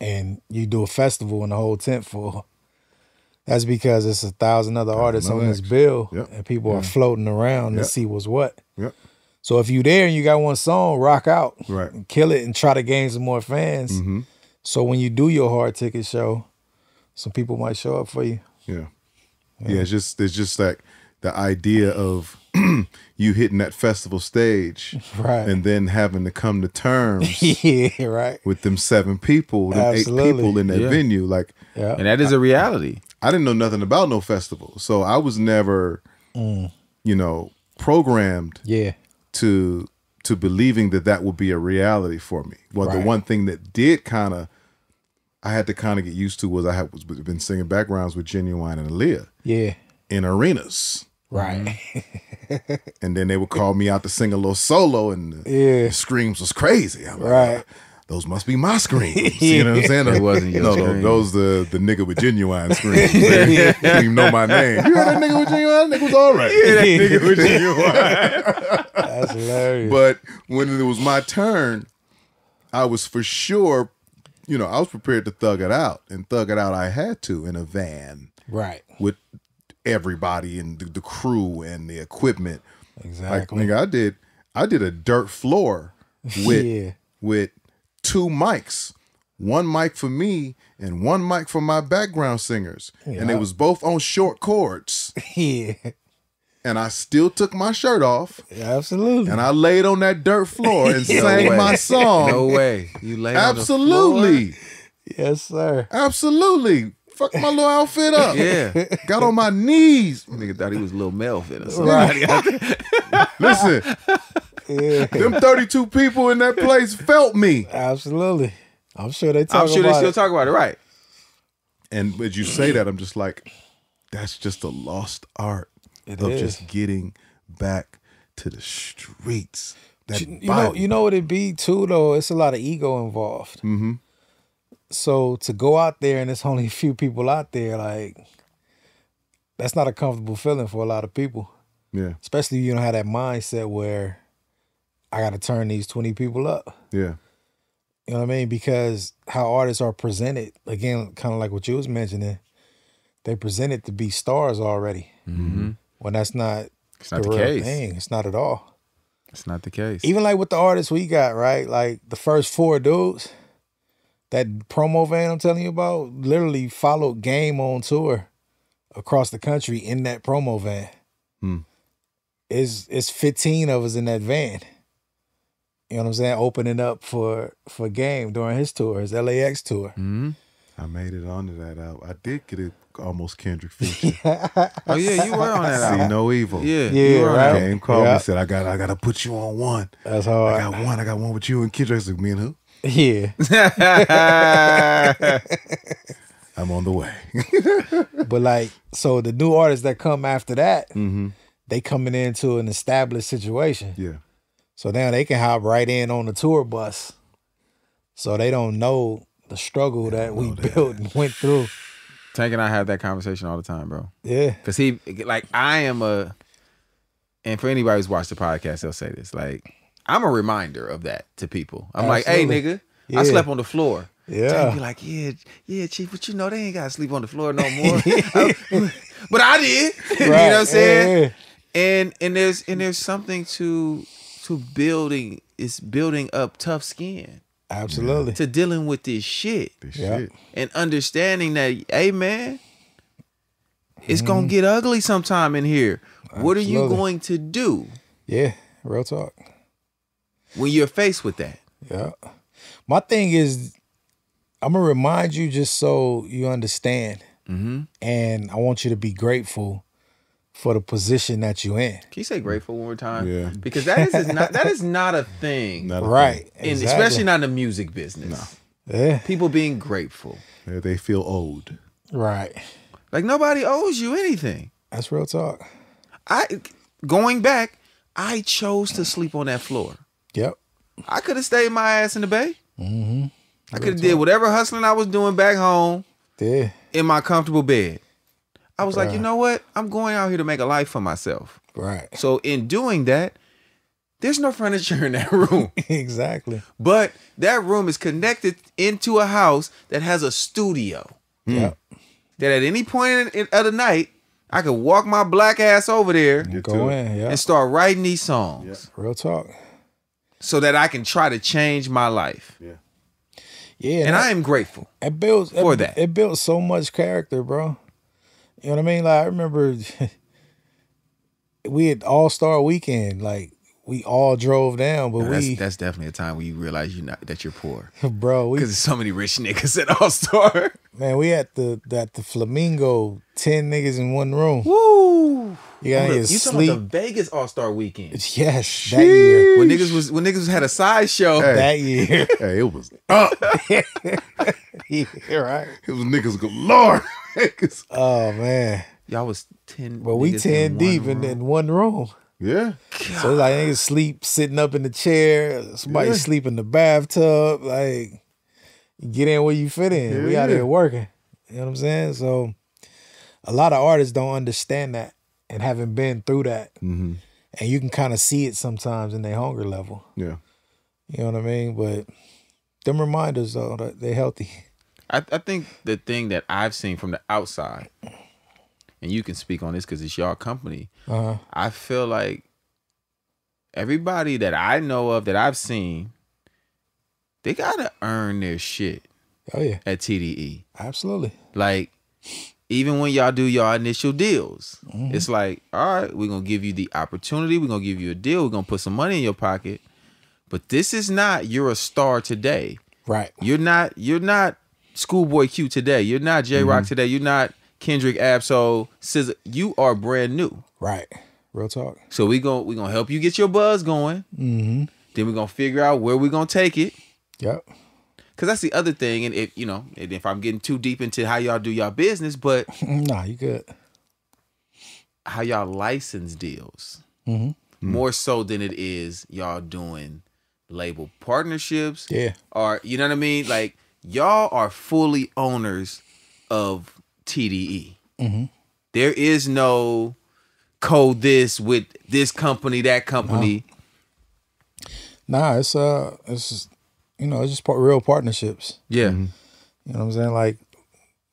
and you do a festival and the whole tent full. That's because it's a thousand other artists on this bill, Yep. and people are floating around Yep. to see what's what. Yep. So if you there and you got one song, rock out, Right. kill it, and try to gain some more fans. Mm-hmm. So when you do your hard ticket show, some people might show up for you. Yeah. yeah. it's just it's just like the idea of you hitting that festival stage Right. and then having to come to terms yeah, right. with them seven people, them eight people in that Yeah. venue. Like Yeah. And that is a reality. I didn't know nothing about no festival. So I was never, Mm. you know, programmed Yeah. to to believing that that would be a reality for me. Well, the one thing that did kind of I had to kind of get used to was I had was been singing backgrounds with Ginuwine and Aaliyah Yeah. in arenas. Right. Mm-hmm. and then they would call me out to sing a little solo, and the, Yeah. the screams was crazy. I'm like, Right. those must be my screams. You know what I'm saying? It wasn't your no, no, scream. those the the nigga with Ginuwine screams. He didn't even know my name. You heard that nigga with Ginuwine? That nigga was all right. Yeah, that nigga with Ginuwine. That's hilarious. but when it was my turn, I was for sure, you know, I was prepared to thug it out, and thug it out I had to in a van right. with everybody and the, the crew and the equipment. Like Exactly. nigga, I did I did a dirt floor with Yeah. with two mics. One mic for me and one mic for my background singers. And they Yeah. was both on short cords. yeah. And I still took my shirt off Absolutely. and I laid on that dirt floor and sang way. my song. No way. You laid on? Absolutely. yes, sir. Absolutely. Fuck my little outfit up. Yeah. Got on my knees. Nigga thought he was Lil Melvin or something. Listen, Yeah. them 32 people in that place felt me. Absolutely. I'm sure they talk I'm sure they still it. talk about it, right? And as you say that, I'm just like, that's just a lost art It of is. just getting back to the streets. That you, you know, you know what it be too though. It's a lot of ego involved. hmm So to go out there and there's only a few people out there, like that's not a comfortable feeling for a lot of people. Yeah, Especially you don't have that mindset where I got to turn these twenty people up. yeah, You know what I mean? Because how artists are presented, again, kind of like what you was mentioning, they presented to be stars already. Mm-hmm. When that's not It's not the the real case. thing. It's not at all. It's not the case. Even like with the artists we got, right? Like the first four dudes, that promo van I'm telling you about, literally followed Game on tour across the country in that promo van. Hmm. It's it's 15 of us in that van. You know what I'm saying? Opening up for for Game during his tour, his LAX tour. hmm I made it onto that album. I did get it almost Kendrick feature. Oh yeah, you were on that Album. See no evil. Yeah, Yeah, you were right. Game called Yeah. me said I got I got to put you on one. That's I got one. I got one with you and Kendrick. I said, me and who? Yeah. I'm on the way. But like, so the new artists that come after that, mm-hmm. they coming into an established situation. Yeah. So now they can hop right in on the tour bus. So they don't know the struggle that we built and went through. Tank and I have that conversation all the time, bro. Yeah. Cause he like I am a and for anybody who's watched the podcast, they'll say this. Like, I'm a reminder of that to people. I'm like, hey nigga, Yeah. I slept on the floor. Yeah. Tank be like, yeah, yeah, chief, but you know they ain't gotta sleep on the floor no more. I- but I did. you know what I'm saying? Yeah. And and there's and there's something to to building it's building up tough skin Absolutely. to dealing with this shit This Yeah. shit. and understanding that, hey man, it's gonna mm-hmm. get ugly sometime in here. What are you going to do Yeah. Real talk. When you're faced with that? Yeah. My thing is, I'm gonna remind you just so you understand, Mm-hmm. and I want you to be grateful for the position that you're in. Can you say grateful one more time? Yeah. Because that is, is not that is not a thing. Not a Right. and exactly. especially not in the music business. No. Yeah. People being grateful. thing. They- They feel old. Right. Like nobody owes you anything. That's real talk. I going back, I chose to sleep on that floor. Yep. I could have stayed my ass in the bay. Mm-hmm. I could have did whatever hustling I was doing back home Yeah. in my comfortable bed. I was like, you know what? I'm going out here to make a life for myself. Right. So in doing that, there's no furniture in that room. exactly. but that room is connected into a house that has a studio. Yep. That at any point in, in, of the night, I could walk my black ass over there Go in. Yeah. and start writing these songs Real talk. So that I can try to change my life. Yeah. Yeah. And I am grateful. it builds for it, that. It built so much character, bro. You know what I mean? Like I remember we had All Star Weekend. Like we all drove down, but That's, we, that's definitely a time where you realize you're not that you're poor bro, because there's so many rich niggas at All Star. man, we at the at the Flamingo, ten niggas in one room. Woo! You gotta you get talking sleep. about the Vegas All Star Weekend Yes, that year. when niggas was when niggas had a sideshow. Hey. That year. Hey, it was up. yeah, right. It was niggas galore. Niggas- Oh man. Y'all was ten. But we ten in deep one in, in one room. yeah. So it's like niggas sleep sitting up in the chair. Somebody Yeah. sleep in the bathtub. Like get in where you fit in. we out yeah. here working. You know what I'm saying? So a lot of artists don't understand that and haven't been through that. Mm-hmm. And you can kind of see it sometimes in their hunger level. Yeah. You know what I mean? But them reminders though, that they're healthy. I, I think the thing that I've seen from the outside, and you can speak on this because it's your company. Uh-huh. I feel like everybody that I know of that I've seen, they gotta earn their shit Oh yeah, at TDE. absolutely. Like, even when y'all do y'all initial deals, Mm-hmm. it's like, all right, we're gonna give you the opportunity, we're gonna give you a deal, we're gonna put some money in your pocket. But this is not you're a star today. Right. You're not you're not Schoolboy Q today. You're not Jay Rock today. You're not Kendrick Ab-Soul SZA. You are brand new. Right. Real talk. So we going we gonna help you get your buzz going. Mm-hmm. Then we're gonna figure out where we're gonna take it. Yep. Cause that's the other thing. And if you know, and if I'm getting too deep into how y'all do y'all business, but nah, you good. how y'all license deals Mhm. more so than it is y'all doing label partnerships Yeah. or you know what I mean? Like y'all are fully owners of TDE. Mhm. There is no code this with this company, that company. Nah, it's uh, it's just, you know, it's just part, real partnerships. Yeah. You know what I'm saying? Like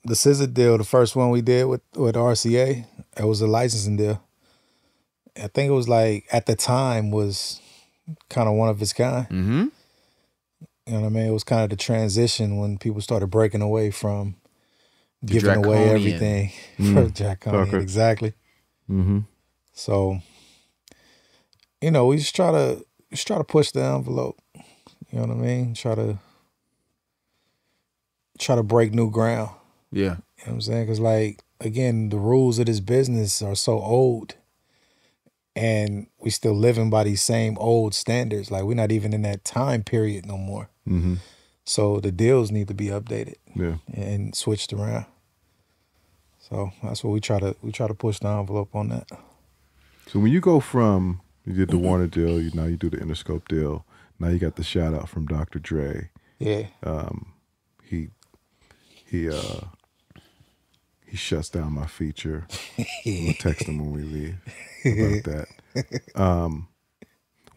the SZA deal, the first one we did with with RCA, it was a licensing deal. I think it was like at the time was kind of one of its kind. Mm-hmm. You know what I mean? It was kind of the transition when people started breaking away from The giving away everything Mm. for draconian. Okay. Exactly. Mm-hmm. So, you know, we just try to just try to push the envelope. You know what I mean? Try to try to break new ground. Yeah. You know what I'm saying? Because, like, again, the rules of this business are so old, and we still living by these same old standards. Like, we're not even in that time period no more. Mm-hmm. So the deals need to be updated Yeah. and switched around. So that's what we try to we try to push the envelope on that. So when you go from you did the Warner deal, you now you do the Interscope deal. Now you got the shout out from Dr. Dre. Yeah. Um, he he uh he shuts down my feature. We'll text him when we leave about that. Um,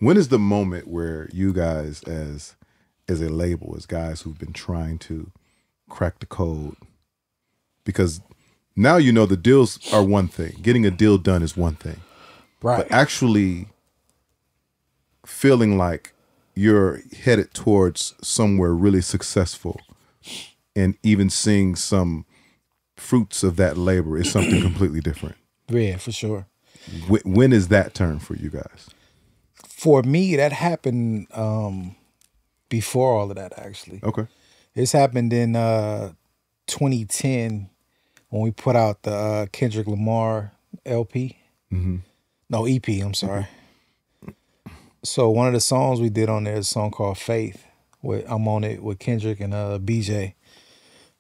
when is the moment where you guys, as as a label, as guys who've been trying to crack the code, because now you know the deals are one thing. Getting a deal done is one thing, Right. but actually feeling like you're headed towards somewhere really successful and even seeing some fruits of that labor is something completely different. yeah, for sure. Wh- When is that turn for you guys? For me, that happened um before all of that actually. Okay. This happened in uh 2010 when we put out the uh, Kendrick Lamar LP. No EP. I'm sorry. So one of the songs we did on there is a song called Faith. With I'm on it with Kendrick and uh BJ.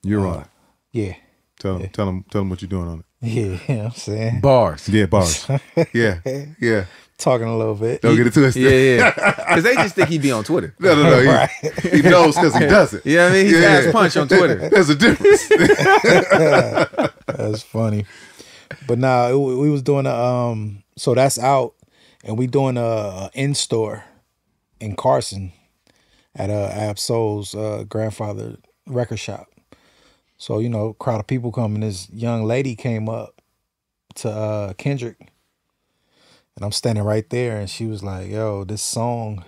You're Uh, on it. Yeah. Tell them, tell them, tell them what you're doing on it. Yeah, you know what I'm saying. Bars. Yeah, bars. yeah, yeah. Talking a little bit. Don't get it twisted. Yeah, yeah. Because they just think he'd be on Twitter. No, no, no. He, Right. he knows because he does it. You know what I mean? He's Yeah. ass punch on Twitter. There's a difference. That's funny. But nah, it, we was doing a um so that's out and we doing a, a in store in Carson at uh Ab Soul's uh grandfather record shop. So, you know, crowd of people coming, this young lady came up to uh Kendrick and I'm standing right there and she was like, yo, this song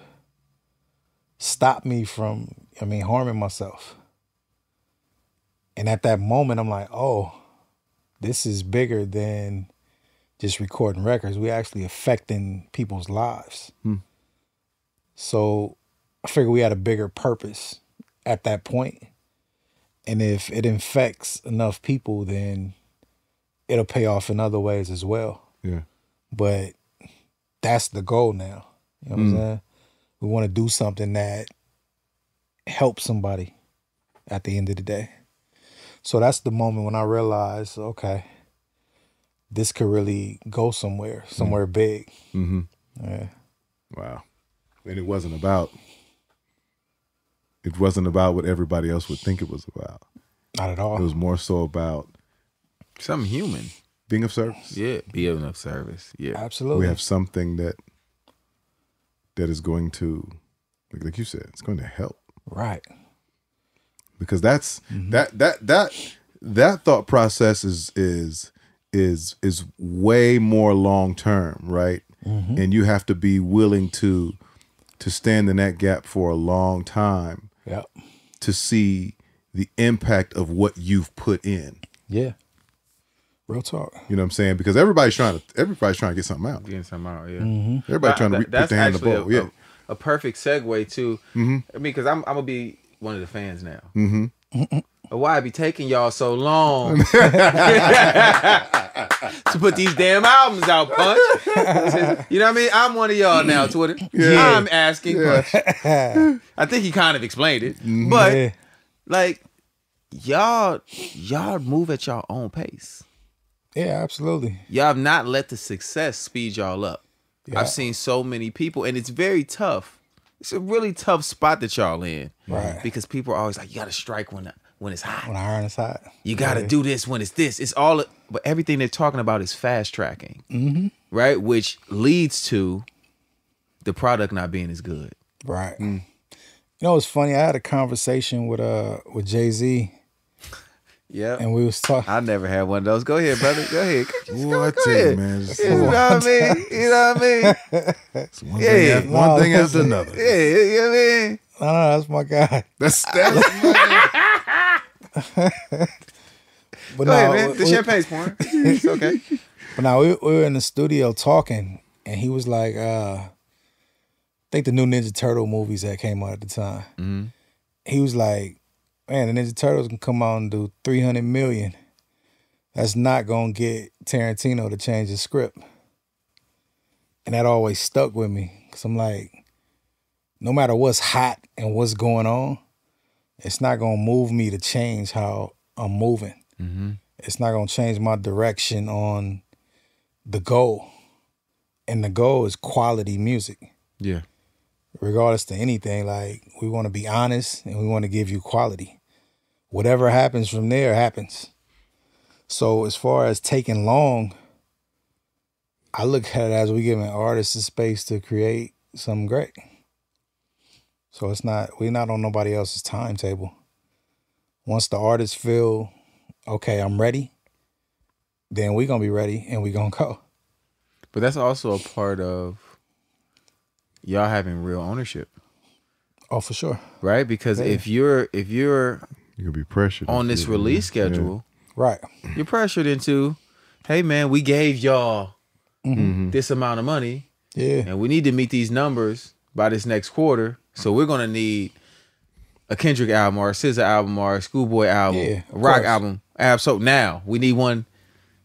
stopped me from I mean harming myself. And at that moment I'm like, oh, this is bigger than just recording records. We're actually affecting people's lives. Hmm. So I figured we had a bigger purpose at that point. And if it infects enough people, then it'll pay off in other ways as well. yeah. But that's the goal now. You know what I'm hmm. saying? We want to do something that helps somebody at the end of the day. So that's the moment when I realized, okay, this could really go somewhere, somewhere big. Mm-hmm. Yeah. Wow. And it wasn't about. It wasn't about what everybody else would think it was about. Not at all. It was more so about Something human. being of service. Yeah. Be of service. Yeah. Absolutely. We have something that that is going to, like, like you said, it's going to help. right. because that's Mm-hmm. that that that that thought process is is is is way more long term right Mm-hmm. and you have to be willing to to stand in that gap for a long time Yeah. to see the impact of what you've put in Yeah. Real talk. you know what i'm saying? because everybody's trying to everybody's trying to get something out Getting something out. Yeah. Mm-hmm. everybody trying to That- re- put that's their hand in the bowl a, yeah a, a perfect segue to. I mean, because I'm I'm gonna be one of the fans now. Mm-hmm. Why it be taking y'all so long to put these damn albums out, Punch? you know what I mean? I'm one of y'all now, Twitter. Yeah. I'm asking Punch. I think he kind of explained it, mm-hmm. but yeah. like y'all, y'all move at your own pace. Yeah, absolutely. Y'all have not let the success speed y'all up. Yeah. I've seen so many people, and it's very tough. It's a really tough spot that y'all in, Right. Because people are always like, "You got to strike when when it's hot. When I iron is hot. You got to Yeah. do this when it's this. It's all." But everything they're talking about is fast tracking, mm-hmm. right? Which leads to the product not being as good. Right. You know, it's funny. I had a conversation with uh with Jay Z, Yeah, and we was talking. I never had one of those. Go ahead, brother. Go ahead. Just Ooh, go, I go you, ahead. man, it's- You know what I mean? You know what I mean? It's one Yeah. thing, after, one No, thing after another Yeah, you know what I mean? No, no, that's my guy. that's that's But Go ahead, no, man. The we- champagne's pouring. It's okay. But now we, we were in the studio talking, and he was like, uh, I think the new Ninja Turtle movies that came out at the time. Mm-hmm. He was like, man, the Ninja Turtles can come out and do 300 million. That's not going to get Tarantino to change his script. And that always stuck with me. Because I'm like, no matter what's hot and what's going on, it's not going to move me to change how I'm moving mm-hmm. it's not gonna change my direction on the goal. And the goal is quality music. Yeah. Regardless to anything, like we want to be honest and we want to give you quality. Whatever happens from there happens. So as far as taking long, I look at it as we giving artists the space to create something great. So it's not we're not on nobody else's timetable. Once the artists feel, okay, I'm ready, then we're gonna be ready and we're gonna go. But that's also a part of y'all having real ownership, Oh, for sure. right? Because if you're if you're you could be pressured on this Yeah. release schedule, Right. you're pressured into, hey man, we gave y'all Mm-hmm. this amount of money, Yeah. and we need to meet these numbers by this next quarter. So we're gonna need a Kendrick album or a SZA album or a Schoolboy album, Yeah, a rock course. album. Absolutely. Now we need one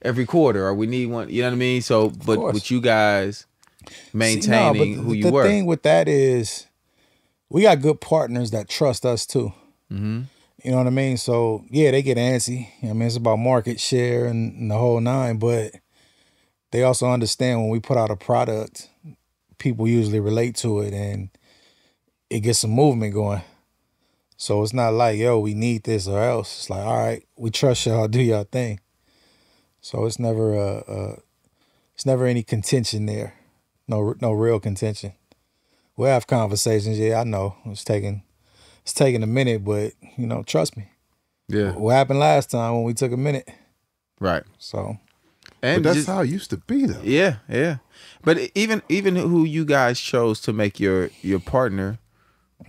every quarter, or we need one. You know what I mean? So, but course. with you guys See, maintaining no, who the, you the were, thing with that is, we got good partners that trust us too. hmm You know what I mean? So yeah, they get antsy. I mean, it's about market share and, and the whole nine, but they also understand when we put out a product, people usually relate to it and it gets some movement going. So it's not like, yo, we need this or else. It's like, all right, we trust y'all, do y'all thing. So it's never a, a it's never any contention there. No no real contention. We'll have conversations, yeah, I know. It's taking it's taking a minute, but you know, trust me. yeah, What happened last time when we took a minute? right. So And But that's just- how it used to be, though. Yeah, yeah. But even even who you guys chose to make your your partner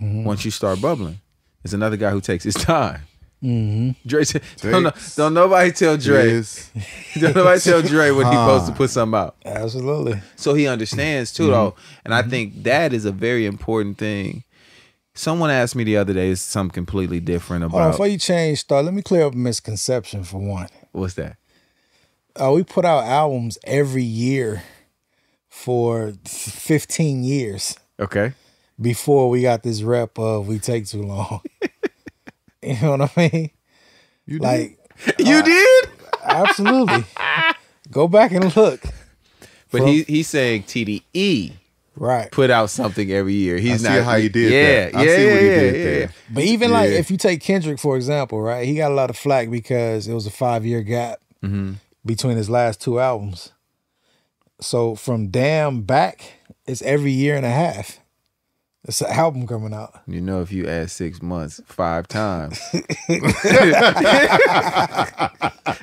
Mm-hmm. once you start bubbling is another guy who takes his time. mm-hmm. Dre, don't, no- don't nobody tell Dre. Don't nobody tell Dre when he's supposed to put something out. absolutely. So he understands too, though. And I think that is a very important thing. Someone asked me the other day something completely different Hold on, about before you change start, let me clear up a misconception for one. what's that? Uh, we put out albums every year for 15 years Okay. before we got this rep of we take too long. you know what I mean? You did? Like You did? absolutely. Go back and look. But he he's saying TDE Right. put out something every year. He's I see not how he did yeah, that. I yeah, see yeah, what he yeah, did yeah. there. But even like if you take Kendrick for example, right? He got a lot of flack because it was a five year gap Mm-hmm. Between his last two albums. So from Damn back, it's every year and a half. It's an album coming out. You know, if you add six months five times,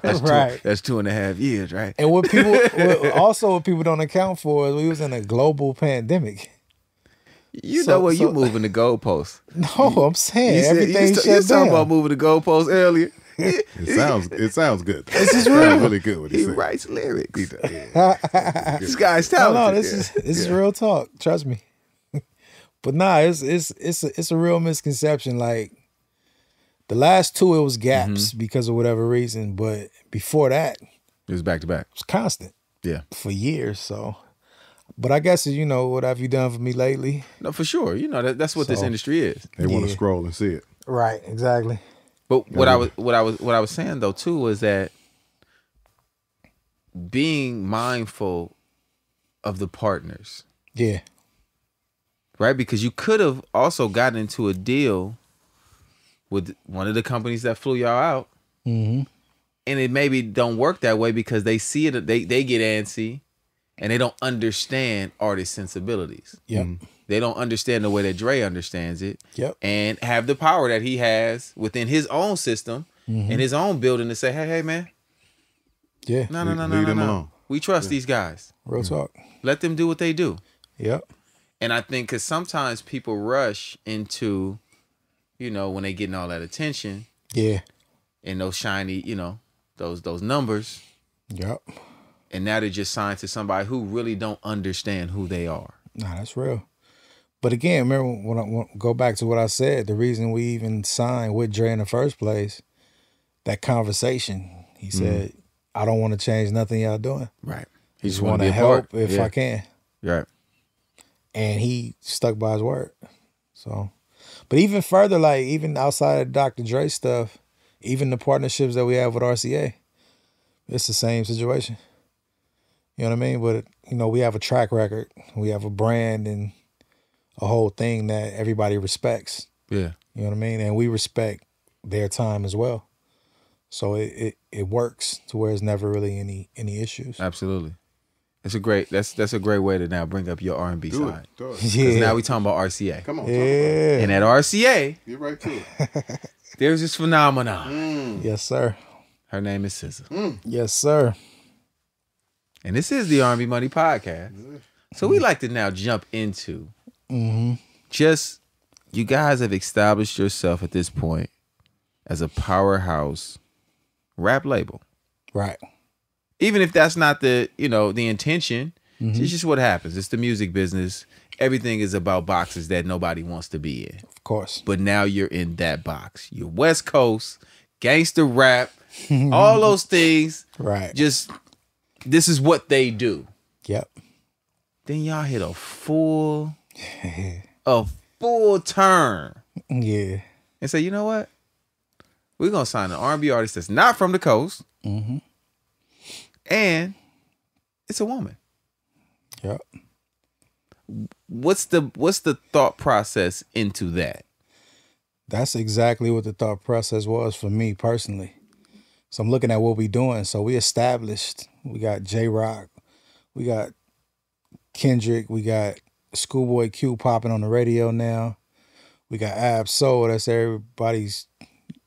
that's two, That's two and a half years, right? And what people what, also what people don't account for is we was in a global pandemic. You So- know what? so- you moving the goalposts. No, I'm saying You said- everything you, shut you talking about moving the goalposts earlier. It sounds it sounds good. This is real. really good what he, he said. writes lyrics. He does, yeah. This guy's No, talented. no, this is this is real talk. Trust me. but nah, it's it's it's a, it's a real misconception. Like the last two, it was gaps Mm-hmm. because of whatever reason. But before that, it It was back to back. It was constant Yeah. for years. So, but I guess you know what have you done for me lately? No, for sure. You know that, that's what this industry is. They want to Yeah. scroll and see it. Right. Exactly. But what I was what I was what I was saying though too was that being mindful of the partners, Yeah. right? Because you could have also gotten into a deal with one of the companies that flew y'all out, Mm-hmm. and it maybe don't work that way because they see it, they they get antsy, and they don't understand artist sensibilities. Yep. They don't understand the way that Dre understands it. Yep. and have the power that he has within his own system Mm-hmm. and his own building to say, hey, hey, man, Yeah. no, no, no, Leave no, no, no. We trust these guys. Real talk. Let them do what they do. Yep. And I think because sometimes people rush into, you know, when they getting all that attention Yeah. and those shiny, you know, those those numbers, Yep. and now they're just signed to somebody who really don't understand who they are. Nah, that's real. But again, remember when I when, go back to what I said. The reason we even signed with Dre in the first place, that conversation. He mm-hmm. said, "I don't want to change nothing y'all doing. Right. He Just just want to a part. help if yeah. I can." Right. And he stuck by his word. So, but even further, like even outside of Dr. Dre stuff, even the partnerships that we have with RCA, it's the same situation. You know what I mean? But you know, we have a track record, we have a brand, and a whole thing that everybody respects. Yeah. You know what I mean? And we respect their time as well. So it, it, it works to where there's never really any any issues. Absolutely. That's a great. That's that's a great way to now bring up your R and B side. it. Do it. Because Yeah. now we talking about RCA. Come on. talk about it. yeah. And at RCA, Get right to it. there's this phenomenon. Mm. Yes, sir. Her name is SZA. Yes, sir. And this is the R&B Money Podcast. So we like to now jump into Mm-hmm. just you guys have established yourself at this point as a powerhouse rap label. Right. Even if that's not the, you know, the intention, Mm-hmm. it's just what happens. It's the music business. Everything is about boxes that nobody wants to be in. Of course. but now you're in that box. You're West Coast, gangster rap, all those things Right. just this is what they do. Yep. Then y'all hit a full, a full turn Yeah. and say, you know what? We're gonna sign an R&B artist that's not from the coast, Mm-hmm. and it's a woman. Yep. What's the what's the thought process into that? That's exactly what the thought process was for me personally. So I'm looking at what we're doing. So we established. We got Jay Rock, we got Kendrick, we got Schoolboy Q popping on the radio now. We got Ab-Soul, that's everybody's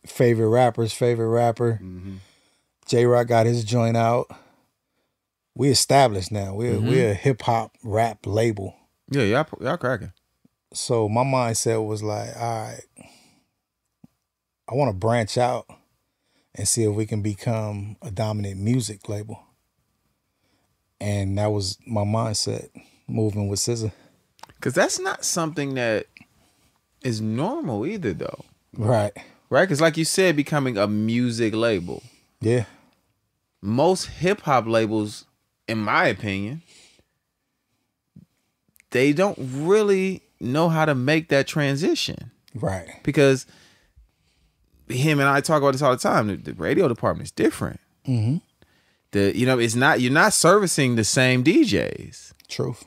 favorite rapper's favorite rapper. Mm-hmm. Jay Rock got his joint out. We established now. We're we're a mm-hmm. hip hop rap label. Yeah, y'all y'all cracking. So my mindset was like, all right, I want to branch out and see if we can become a dominant music label. And that was my mindset moving with SZA. Cause that's not something that is normal either, though. Right. Right? Because like you said, becoming a music label. Yeah. Most hip hop labels, in my opinion, they don't really know how to make that transition. Right. Because him and I talk about this all the time. The, the radio department is different. Mm-hmm. The you know it's not you're not servicing the same DJs. Truth.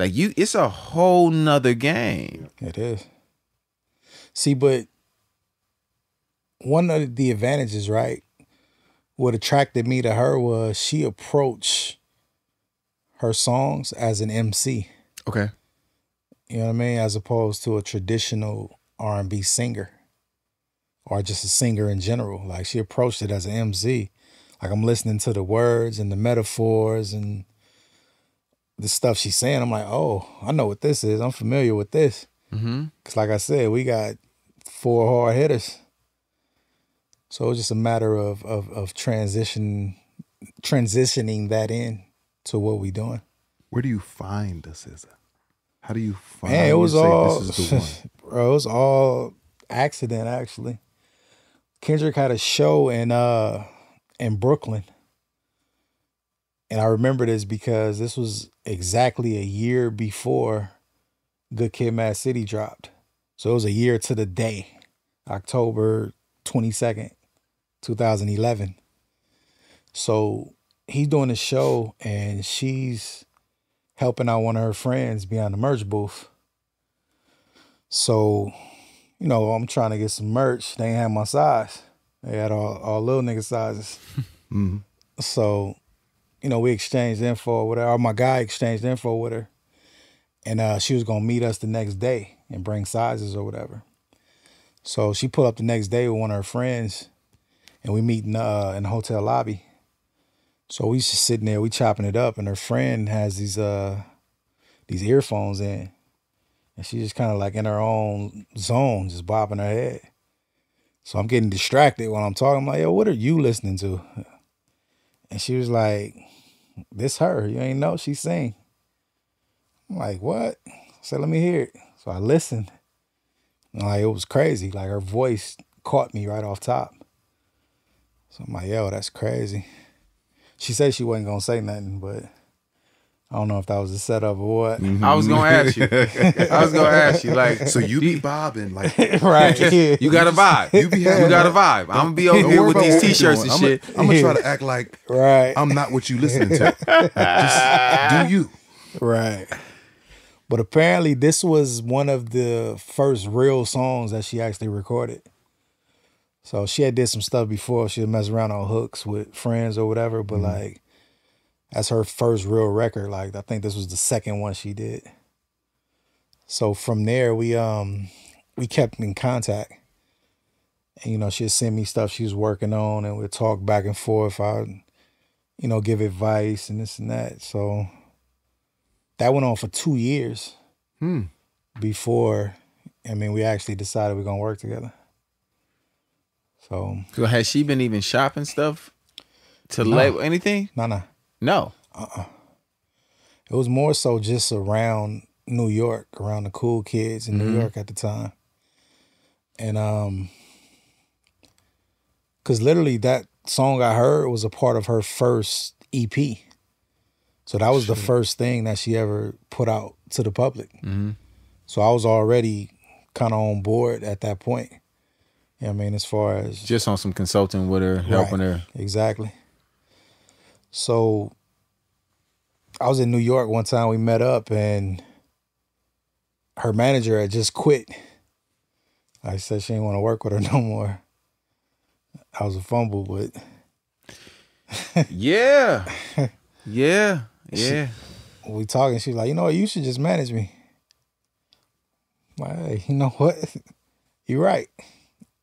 Like you, it's a whole nother game. It is. See, but one of the advantages, right? What attracted me to her was she approached her songs as an MC. Okay. You know what I mean? As opposed to a traditional R and B singer. Or just a singer in general. Like she approached it as an MC. Like I'm listening to the words and the metaphors and the stuff she's saying. I'm like, oh, I know what this is. I'm familiar with this. Mm-hmm. Cause like I said, we got four hard hitters. So it's just a matter of of of transition transitioning that in to what we doing. Where do you find the SZA? How do you find? Man, it was all This is the one. bro, it was all accident actually. Kendrick had a show in uh in Brooklyn. And I remember this because this was exactly a year before Good Kid Mad City dropped. So it was a year to the day, October 22nd, 2011. So he's doing a show and she's helping out one of her friends behind the merch booth. So, you know, I'm trying to get some merch. They ain't have my size. They had all, all little nigga sizes. Mhm. So, you know, we exchanged info with her. Or my guy exchanged info with her. And uh, she was gonna meet us the next day and bring sizes or whatever. So she pulled up the next day with one of her friends, and we meet in, uh, in the hotel lobby. So we just sitting there, we chopping it up, and her friend has these uh these earphones in, and she's just kind of like in her own zone, just bobbing her head. So I'm getting distracted while I'm talking. I'm like, yo, what are you listening to? And she was like, this her. You ain't know she sing. I'm like, what? Said, let me hear it. So I listened. And like it was crazy. Like her voice caught me right off top. So I'm like, yo, that's crazy. She said she wasn't gonna say nothing, but I don't know if that was a setup or what. Mm-hmm. I was gonna ask you. I was gonna ask you. Like, So you be bobbing like right. Yeah. you got a vibe. You be having You got a vibe. I'm gonna be over Don't here with these t-shirts doing. and shit. I'm gonna try to act like right. I'm not what you listening to. Just do you. Right. But apparently, this was one of the first real songs that she actually recorded. So she had did some stuff before. She would mess around on hooks with friends or whatever. But mm-hmm. like, that's her first real record. Like, I think this was the second one she did. So from there, we um we kept in contact. And you know, she'd send me stuff she was working on, and we'd talk back and forth. I, you know, give advice and this and that. So that went on for two years Hmm. before I mean we actually decided we're gonna work together. So So has she been even shopping stuff to No. label anything? no no. No. uh, It was more so just around New York, around the cool kids in New Mhm. York at the time. And um cause literally that song I heard was a part of her first EP. So that was the first thing that she ever put out to the public. Mhm. So I was already kind of on board at that point. Yeah, I mean, as far as Just on some consulting with her, helping her. Exactly. So I was in New York one time. We met up, and her manager had just quit. I said she didn't want to work with her no more. I was a fumble, but Yeah. yeah. Yeah. we talking. She's like, you know what? You should just manage me. I'm like, hey, you know what? You're right.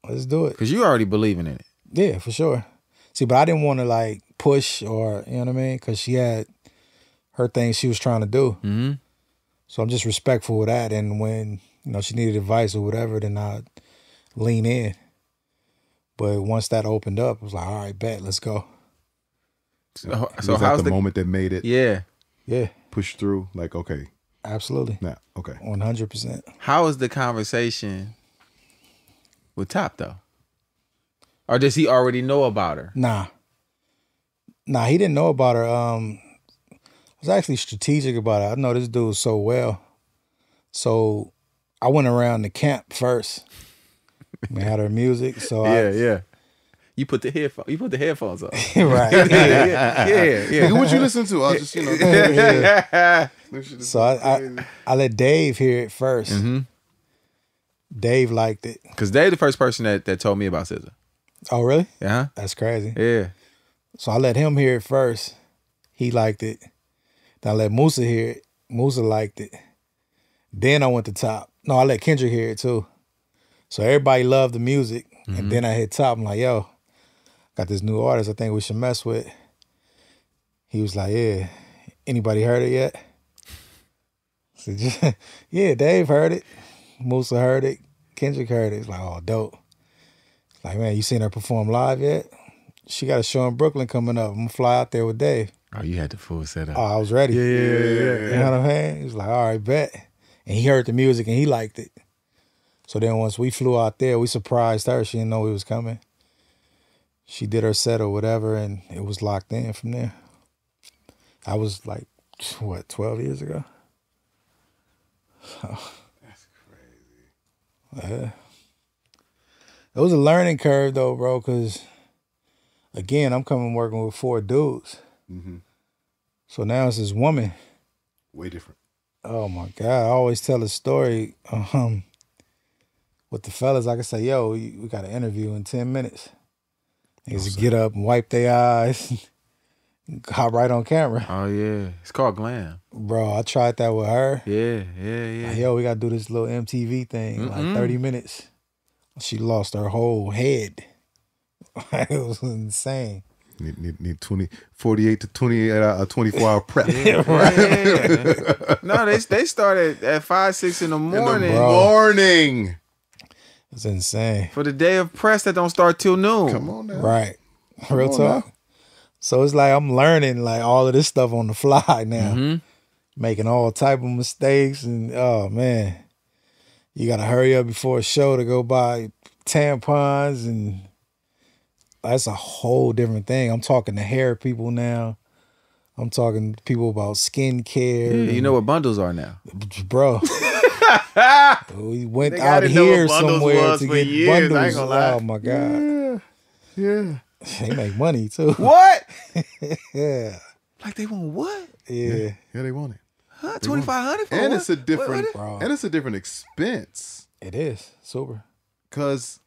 Let's do it. Cause you already believing in it. Yeah, for sure. See, but I didn't want to like push or you know what I mean, because she had her thing she was trying to do. Mm-hmm. So I'm just respectful of that. And when you know she needed advice or whatever, then I lean in. But once that opened up, it was like, all right, bet, let's go. So, Was so that how's the, the, moment that made it Yeah. Yeah, push through? Like, okay, absolutely, now, okay. one hundred percent. How was the conversation with Top though? Or does he already know about her? Nah, nah, he didn't know about her. Um, I was actually strategic about it. I know this dude so well, so I went around the camp first. We had her music, so Yeah, yeah. You put the headphone. You put the headphones on. I, right. yeah, yeah, yeah. Nigga, what you listen to? I just, you know. yeah. So I, I I let Dave hear it 1st mm-hmm. Dave liked it. Cause Dave the first person that, that told me about SZA. Oh, really? Yeah. That's crazy. Yeah. So I let him hear it first. He liked it. Then I let Musa hear it. Musa liked it. Then I went to top. No, I let Kendrick hear it too. So everybody loved the music. And mm-hmm. then I hit top. I'm like, yo, got this new artist I think we should mess with. He was like, yeah. Anybody heard it yet? I said, yeah, Dave heard it. Musa heard it. Kendrick heard it. It's like, oh, dope. It's like, man, you seen her perform live yet? She got a show in Brooklyn coming up. I'm gonna fly out there with Dave. Oh, you had the full setup. Oh, I was ready. yeah, yeah, yeah, You know what I'm saying? He was like, all right, bet. And he heard the music and he liked it. So then once we flew out there, we surprised her. She didn't know we was coming. She did her set or whatever, and it was locked in from there. I was like, what, 12 years ago? That's crazy. Yeah. It was a learning curve though, bro, because again, I'm coming working with four dudes. Mhm. So now it's this woman. Way different. Oh my God. I always tell a story um, with the fellas. I can say, yo, we got an interview in 10 minutes. Niggas would get up and wipe their eyes, hop right on camera. Oh yeah. It's called glam. Bro, I tried that with her. Yeah, yeah, yeah. Like, yo, we got to do this little MTV thing, Mm-mm. like 30 minutes. She lost her whole head. it was insane. Need, need, need 20, 48 to 28 hour, 24 hour prep. Yeah. right. no, they they started at five, six in the In the morning morning. It's insane. for the day of press that don't start till noon. Come on now. Right. Real on talk. So it's like I'm learning like all of this stuff on the fly now. Mhm. Making all type of mistakes and oh man. You gotta hurry up before a show to go buy tampons and that's a whole different thing. I'm talking to hair people now. I'm talking to people about skincare. Yeah, you know what bundles are now. bro. we went Nigga, out here somewhere to get years, I ain't bundles. gonna lie. Oh my god. Yeah. Yeah. They make money too. What? Yeah. Like they want what? Yeah. Yeah, they want it. Huh? Twenty five hundred for And what? it's a different What- Bro. and it's a different expense. It is. Super. Cause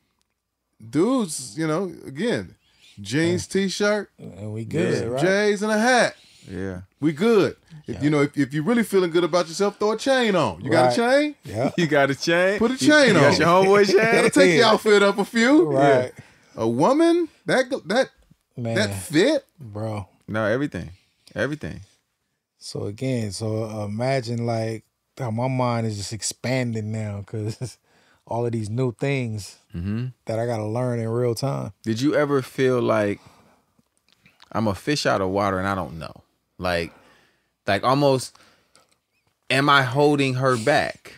dudes, you know, again, jeans, t-shirt, And we good, some right? J's and a hat. Yeah. We good. If, you know, if, if you're really feeling good about yourself, throw a chain on. You got a chain? Yeah. You got a chain. Put a You- chain you Got on. your homeboy That'll chain. take your outfit up a few. Right. A woman that that Man. that fit. bro. no, everything, everything. So again, so uh, imagine like how my mind is just expanding now because all of these new things hmm that I gotta learn in real time. Did you ever feel like I'm a fish out of water and I don't know? Like, like almost, am I holding her back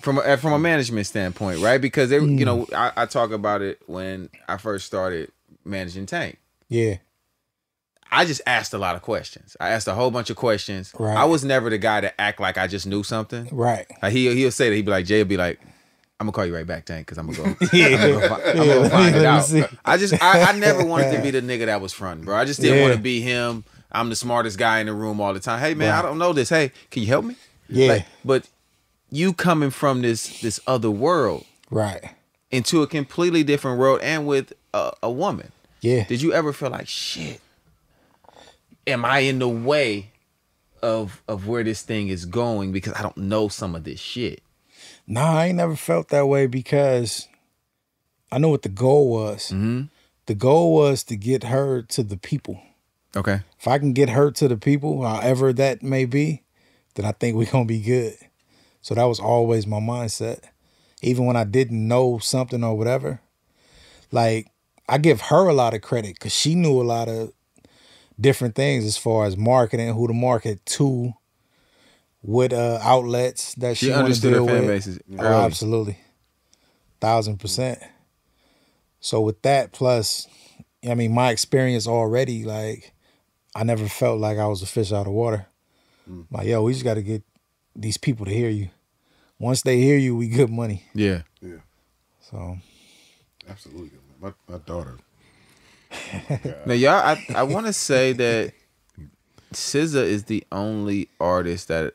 from a, from a management standpoint, right? Because they, you know, I, I talk about it when I first started managing Tank. Yeah. I just asked a lot of questions. I asked a whole bunch of questions. Right. I was never the guy to act like I just knew something. Right. Like he he'll say that he'd be like Jay will be like, I'm gonna call you right back, Tank, because I'm gonna go. Yeah. I'm gonna, fi- I'm gonna find it out. see. I just I, I never wanted to be the nigga that was fronting, bro. I just didn't Yeah. want to be him. I'm the smartest guy in the room all the time. Hey man, I don't know this. Hey, can you help me? Yeah. Like, but you coming from this this other world right. into a completely different world and with a, a woman. Yeah. Did you ever feel like shit? Am I in the way of of where this thing is going because I don't know some of this shit? Nah, I ain't never felt that way because I know what the goal was. Mm-hmm. The goal was to get her to the people. Okay. If I can get her to the people, however that may be, then I think we're gonna be good. So that was always my mindset. Even when I didn't know something or whatever. Like I give her a lot of credit because she knew a lot of different things as far as marketing, who to market to, what uh, outlets that she, She wanna her deal fan with. bases Oh, absolutely. Thousand percent. So with that, plus, I mean, my experience already, like, I never felt like I was a fish out of water. Mm. Like, yo, we just got to get these people to hear you. Once they hear you, we good money. Yeah. Yeah, So absolutely. My my daughter. Now, y'all, I, I want to say that SZA is the only artist that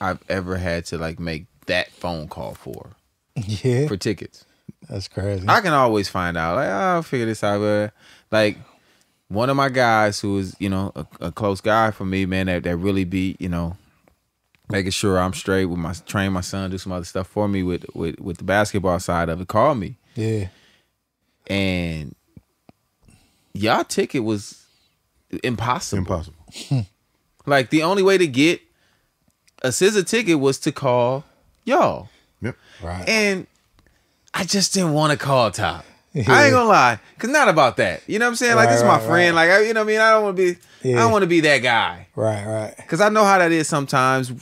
I've ever had to like make that phone call for yeah, for tickets. that's crazy. I can always find out. Like, oh, I'll figure this out. But like one of my guys who is, you know, a, a close guy for me, man, that, that really be, you know, making sure I'm straight with my train my son, do some other stuff for me with with with the basketball side of it. Call me. yeah, And y'all ticket was impossible. Impossible. Like the only way to get a SZA ticket was to call y'all. Yep. right. And I just didn't want to call Top. I ain't gonna lie, cause not about that. You know what I'm saying? Like Right, this is my right, friend. Like I, you know what I mean? I don't want to be. I don't want to be that guy. right, right. Cause I know how that is sometimes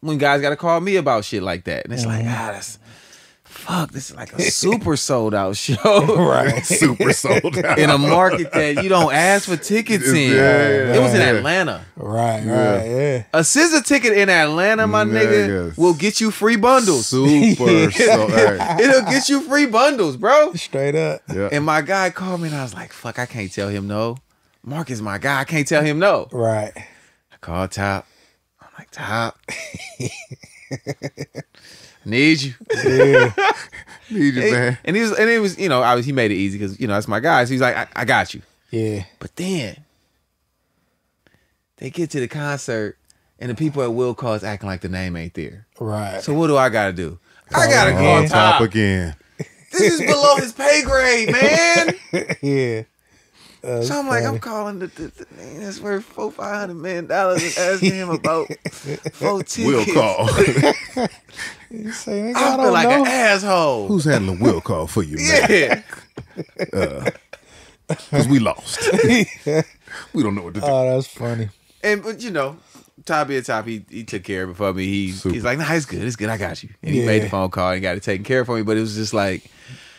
when guys got to call me about shit like that, and it's like, Mm-hmm. ah, that's fuck. This is like a super sold out show, Right. Super sold out. in a market that you don't ask for tickets in. Yeah, it was in. Atlanta. Right, Yeah. right, yeah. A SZA ticket in Atlanta, my nigga, Niggas. will get you free bundles. Super sold. Hey. It'll get you free bundles, bro. Straight up. Yeah. And my guy called me and I was like, fuck, I can't tell him no. Mark is my guy. I can't tell him no. Right. I called Top. I'm like, Top. Need you. Yeah. Need you, man. And he was, and it was, you know, I was, he made it easy because you know that's my guy. So he's like, I, I got you. yeah. But then they get to the concert and the people at Will Call's acting like the name ain't there. Right. So what do I gotta do? I gotta call On top Top. again. This is below his pay grade, man. yeah. So I'm like, I'm calling the, the, the nigga that's worth four, five hundred million dollars and asking him about four tickets. Will call. You say, nigga, I I, feel don't like know. an asshole. Who's handling the will call for you, man? yeah. Because we lost. we don't know what to do. oh, that's funny. And but you know, Top being top, he, he took care of it for me. He Super. he's like, nah, it's good, it's good, I got you. And he Yeah. made the phone call and got it taken care of for me. But it was just like,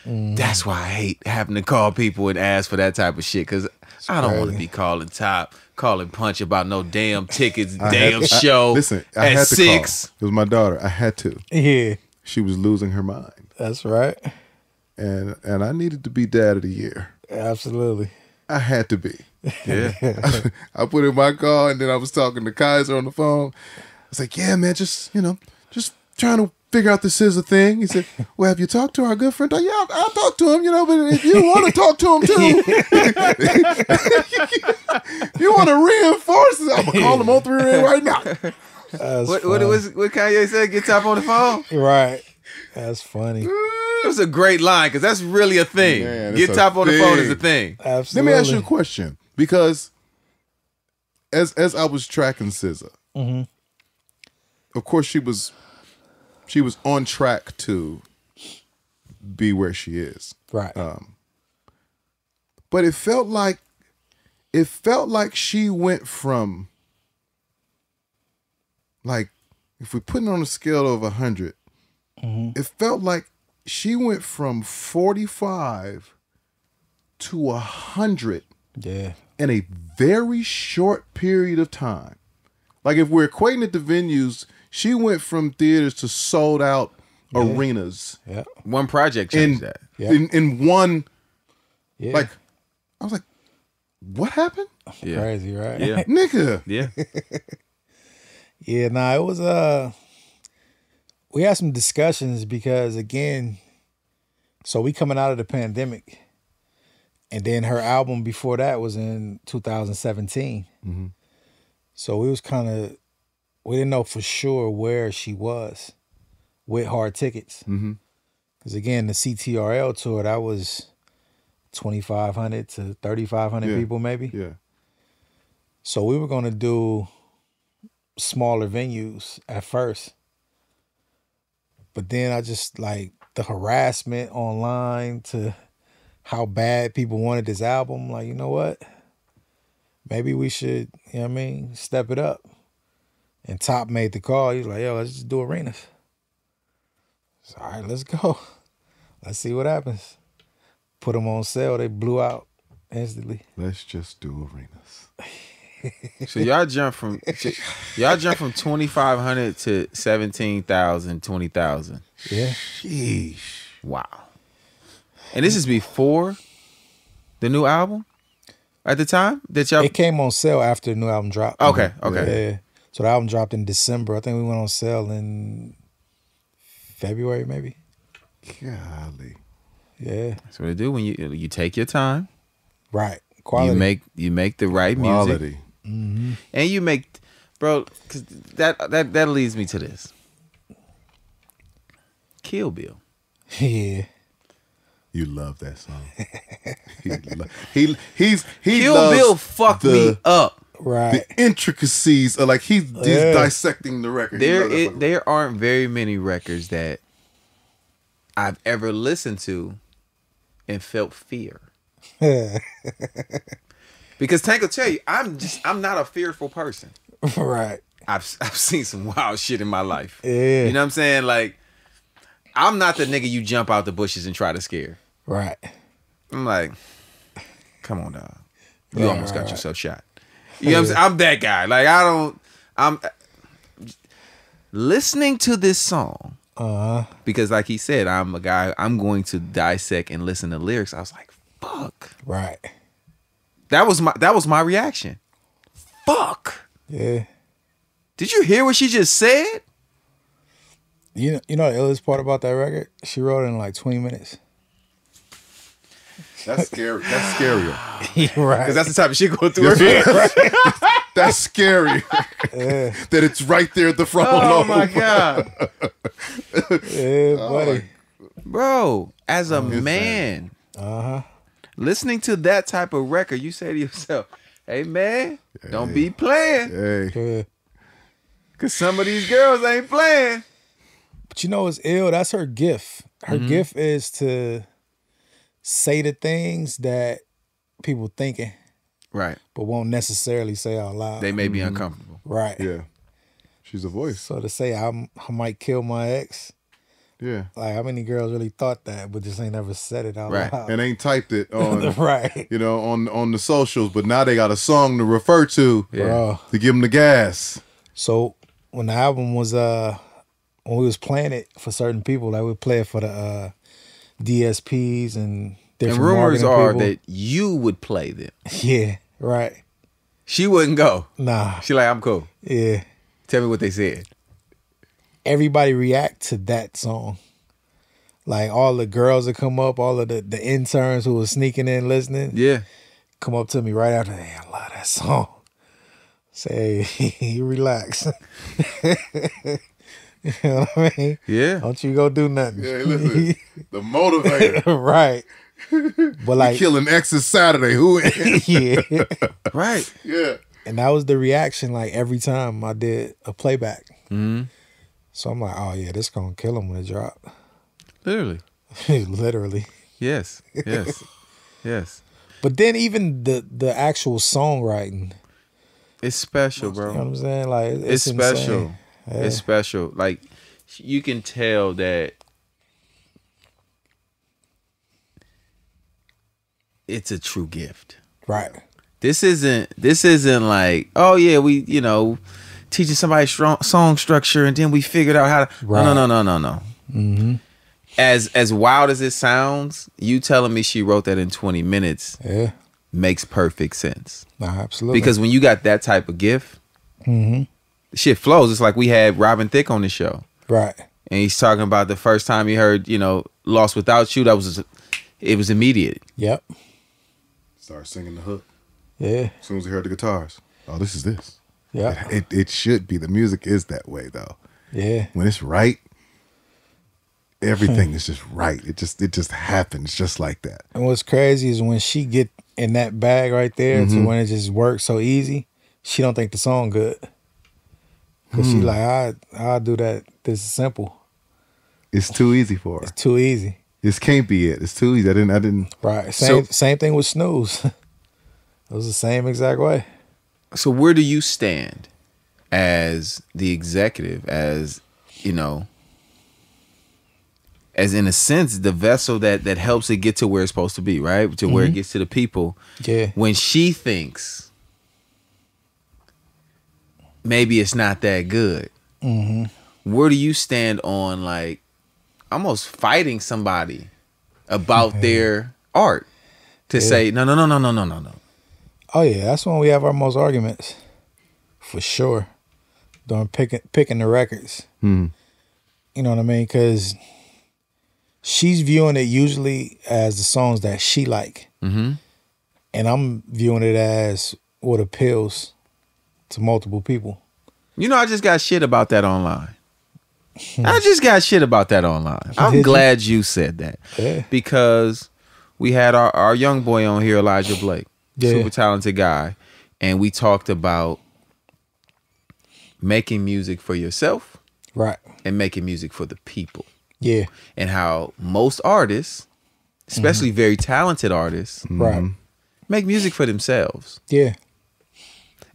Mm. that's why I hate having to call people and ask for that type of shit. Cause I don't want to be calling Top, calling Punch about no damn tickets, I damn had- I- show. listen, I at had to six. call. It was my daughter. I had to. Yeah. She was losing her mind, That's right. and and I needed to be dad of the year. Absolutely. I had to be. Yeah. I put in my call, and then I was talking to Kaiser on the phone. I was like, "Yeah, man, just you know, just trying to figure out this SZA thing." He said, "Well, have you talked to our good friend?" I, yeah, I'll, I'll talk to him, you know, but if you want to talk to him too, you want to reinforce it. I'm gonna call him on three ring right now. That's what, what, was, what Kanye said? Get Top on the phone? Right. That's funny. It was a great line because that's really a thing. Man, Get a Top on the phone is a thing. thing. Let me ask you a question because as as I was tracking SZA, mm-hmm. of course she was she was on track to be where she is, Right. Um, but it felt like it felt like she went from like if we put it on a scale of 100 it felt like she went from 45 to 100 yeah. in a very short period of time. Like if we're equating it to venues, she went from theaters to sold out arenas Yeah. One project in, changed that. Yeah. in in one Yeah. like I was like, what happened? Yeah. crazy, right? Yeah. Nigga. Yeah. Yeah, nah, it was uh we had some discussions because again, so we coming out of the pandemic. And then her album before that was in 2017. So we was kind of we didn't know for sure where she was with hard tickets. Mm-hmm. Because again, the CTRL tour that was 2,500 to 3,500 Yeah. people maybe. Yeah. So we were gonna do smaller venues at first. But then I just like the harassment online to how bad people wanted this album. Like, you know what? Maybe we should, you know what I mean, step it up. And Top made the call. He was like, yo, let's just do arenas. So, all right, let's go. Let's see what happens. Put them on sale. They blew out instantly. Let's just do arenas. So y'all jump from y'all jump from twenty five hundred to 17,000, 20,000. Yeah. Sheesh. Wow. And this is before the new album at the time that y'all It came on sale after the new album dropped. Okay, okay. Yeah. So the album dropped in December. I think we went on sale in February, maybe. Golly. Yeah. That's what they do when you you take your time. Right. Quality. You make you make the right music. Quality. Mm-hmm. And you make bro, cause that that that leads me to this. Kill Bill. yeah. You love that song. he, lo- he he's he Kill loves Bill fucked the, me up. Right. The intricacies of like he's, he's Yeah. dissecting the record. There loves that it, there aren't very many records that I've ever listened to and felt fear. Because Tank will tell you, I'm just I'm not a fearful person. right. I've I've seen some wild shit in my life. Yeah. You know what I'm saying? Like, I'm not the nigga you jump out the bushes and try to scare. Right. I'm like, come on, dog. You Right, almost right, got right. yourself shot. You know what I'm saying? I'm that guy. Like, I don't. I'm listening to this song Uh because, like he said, I'm a guy. I'm going to dissect and listen to lyrics. I was like, fuck. Right. That was my that was my reaction. Fuck. Yeah. Did you hear what she just said? You know, you know the illest part about that record? She wrote it in like 20 minutes. That's scary. That's scarier. right. Because that's the type of shit going through her head. That's scary. that it's right there at the front. Oh lobe. my god, yeah, buddy. bro! As a man, Uh huh. listening to that type of record, you say to yourself, "Hey man, don't be playing, Hey, cause some of these girls ain't playing." But you know, it's ill. That's her gift. Her Mm-hmm. gift is to say the things that people thinking, Right? but won't necessarily say out loud. They may be uncomfortable. right. yeah. She's a voice. So to say I'm, I might kill my ex, Yeah. like how many girls really thought that, but just ain't never said it out Right. loud. And ain't typed it on right. you know on on the socials, but now they got a song to refer to Yeah. To give them the gas. So when the album was uh when we was playing it for certain people, like we play it for the uh DSPs and And rumors are people. that you would play them. yeah, right. She wouldn't go. Nah, She like, I'm cool. yeah. Tell me what they said. Everybody react to that song. Like all the girls that come up, all of the, the interns who was sneaking in listening, Yeah. come up to me right after. Hey, I love that song. Say, you relax. you know what I mean? Yeah. Don't you go do nothing. Yeah, listen, the motivator. right. But like, Killing exes Saturday. Who? yeah. Right. yeah. And that was the reaction like every time I did a playback. hmm So I'm like, oh yeah, this gonna kill him when it drop. Literally. Literally. Yes. Yes. yes. But then even the the actual songwriting, It's special, you know what bro. I'm saying? Like it's, It's, insane. Yeah. It's special. Like you can tell that it's a true gift. Right. This isn't this isn't like, oh yeah, we, you know, teaching somebody strong song structure and then we figured out how to Right. No, no, no, no, no, no. As as wild as it sounds, you telling me she wrote that in 20 minutes Yeah. makes perfect sense. Absolutely. Because when you got that type of gift, the shit flows. It's like we had Robin Thicke on the show. right. And he's talking about the first time he heard, you know, Lost Without You, that was it was immediate. Yep. Start singing the hook. Yeah. As soon as he heard the guitars. Oh, this is this. Yeah. It it should be. The music is that way though. Yeah. When it's right, everything is just right. It just it just happens just like that. And what's crazy is when she get in that bag right there to mm-hmm. when it just works so easy, she don't think the song good. Cause she hmm. like, I I'll do that. This is simple. It's too easy for her. It's too easy. This can't be it. It's too easy. I didn't I didn't Right. Same So- same thing with snooze. it was the same exact way. So where do you stand as the executive, as you know, as in a sense the vessel that that helps it get to where it's supposed to be, right? To where it mm-hmm. gets to the people. Yeah. When she thinks maybe it's not that good, where do you stand on like almost fighting somebody about their art to say no, no, no, no, no, no, no, no. Oh yeah, that's when we have our most arguments. For sure. During picking picking the records. Hmm. You know what I mean? Cause she's viewing it usually as the songs that she like. Mm-hmm. And I'm viewing it as what appeals to multiple people. You know, I just got shit about that online. Hmm. I just got shit about that online. I'm you? glad you said that. Yeah. Because we had our, our young boy on here, Elijah Blake, Yeah. super talented guy, and we talked about making music for yourself Right. and making music for the people. Yeah. And how most artists, especially mm-hmm. very talented artists, Right. make music for themselves. Yeah.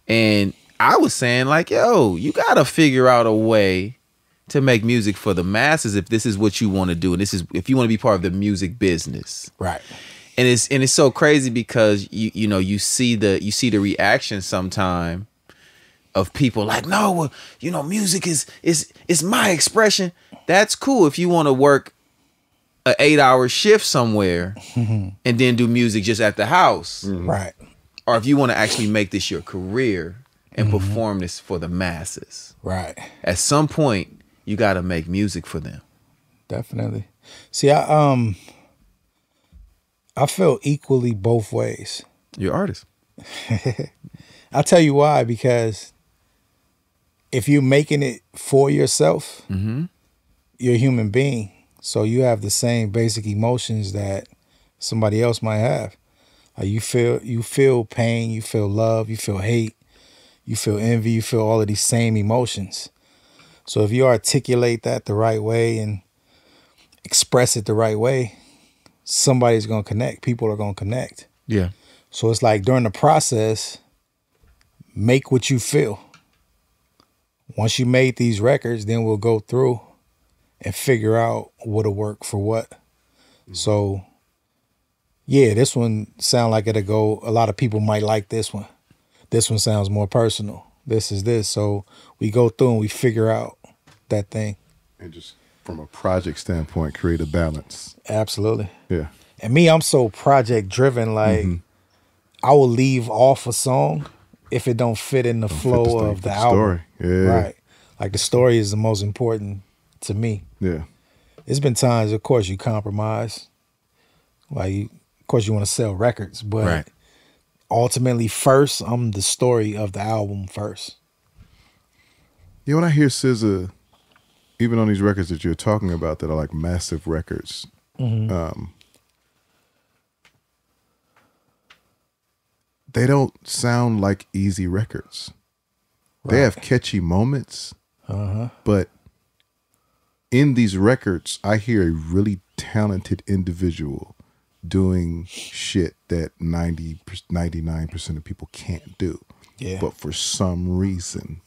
And I was saying, like, yo, you gotta figure out a way to make music for the masses if this is what you want to do, and this is if you want to be part of the music business. Right. And it's and it's so crazy because you you know you see the you see the reaction sometime of people like, no, well, you know, music is is is my expression. That's cool if you want to work a eight hour shift somewhere and then do music just at the house Right. or if you want to actually make this your career and mm-hmm. perform this for the masses, Right. at some point you got to make music for them. Definitely. See, I um I feel equally both ways. You're artist. I'll tell you why, because if you're making it for yourself, mm-hmm. you're a human being. So you have the same basic emotions that somebody else might have. Like you feel you feel pain, you feel love, you feel hate, you feel envy, you feel all of these same emotions. So if you articulate that the right way and express it the right way, somebody's gonna connect. People are gonna connect. Yeah. So it's like during the process, make what you feel. Once you made these records, then we'll go through and figure out what'll work for what. So yeah, this one sound like it'll go a lot of people might like this one. This one sounds more personal. This is this. So we go through and we figure out that thing. and just from a project standpoint create a balance. Absolutely. Yeah. And me, I'm so project driven. Like mm-hmm. I will leave off a song if it don't fit in the flow the of the story. album. Yeah. Right. Like the story is the most important to me. Yeah. It's been times, of course, you compromise. Like, you, of course, you want to sell records, but Right. Ultimately, first, I'm the story of the album first. You know, when I hear SZA, even on these records that you're talking about that are like massive records, um, they don't sound like easy records. They have catchy moments, but in these records, I hear a really talented individual doing shit that 90 99% of people can't do. Yeah. But for some reason,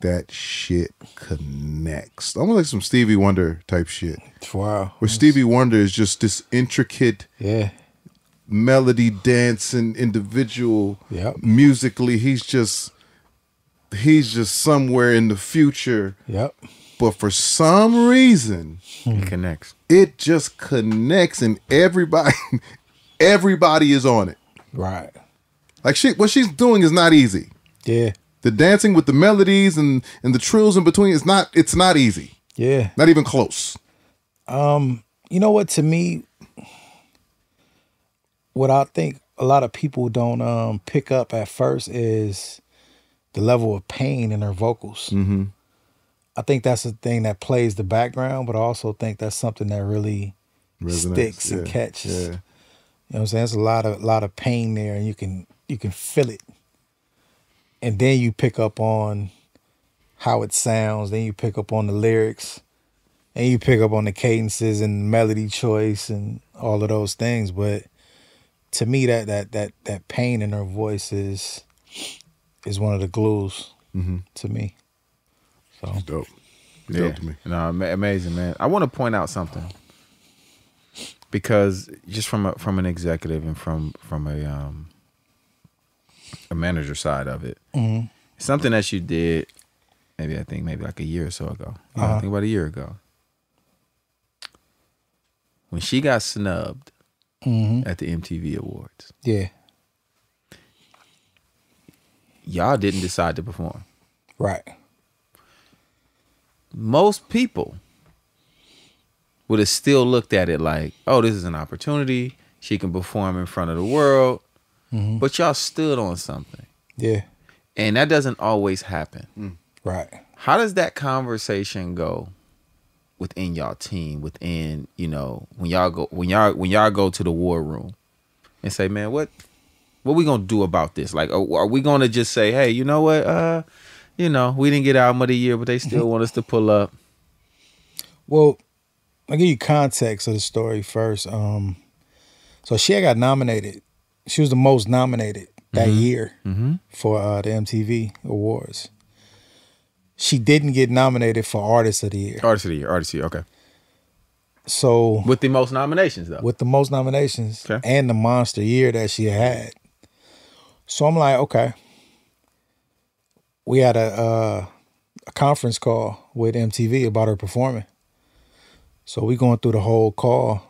that shit connects. Almost like some Stevie Wonder type shit. Wow. Where Stevie Wonder is just this intricate Yeah. melody dancing individual. Yep. Musically, he's just he's just somewhere in the future. Yep. But for some reason, It connects. it just connects and everybody everybody is on it. Right. Like she what she's doing is not easy. Yeah. The dancing with the melodies and and the trills in between is not it's not easy. Yeah. Not even close. Um, you know what? To me, what I think a lot of people don't um, pick up at first is the level of pain in her vocals. Mm-hmm. I think that's the thing that plays the background, but I also think that's something that really Resonates, sticks and catches. yeah. You know what I'm saying? There's a lot of a lot of pain there, and you can you can feel it. And then you pick up on how it sounds. Then you pick up on the lyrics, and you pick up on the cadences and melody choice and all of those things. But to me, that that that that pain in her voice is is one of the glues mm-hmm. to me. So It's dope. It's Yeah. dope to me. No, ama- amazing, man. I want to point out something because just from a, from an executive and from from a um a manager side of it, mm-hmm. something that you did, maybe I think maybe like a year or so ago. No, I uh-huh. think about a year ago when she got snubbed mm-hmm. at the MTV Awards. yeah, Y'all didn't decide to perform. right, most people would have still looked at it like, oh, this is an opportunity. She can perform in front of the world. But y'all stood on something. yeah, And that doesn't always happen. right. How does that conversation go within y'all team, within, you know, when y'all go when y'all when y'all go to the war room and say, man, what what we gonna do about this? Like, are, are we gonna just say, hey, you know what, uh, you know, we didn't get album of the year, but they still want us to pull up. Well, I'll give you context of the story first. Um, so she got nominated. She was the most nominated that year for uh, the MTV Awards. She didn't get nominated for Artist of the Year. Artist of the year, artist of the year, okay. So With the most nominations though. with the most nominations Okay. and the monster year that she had. So I'm like, okay. We had a uh, a conference call with MTV about her performing. So we going through the whole call,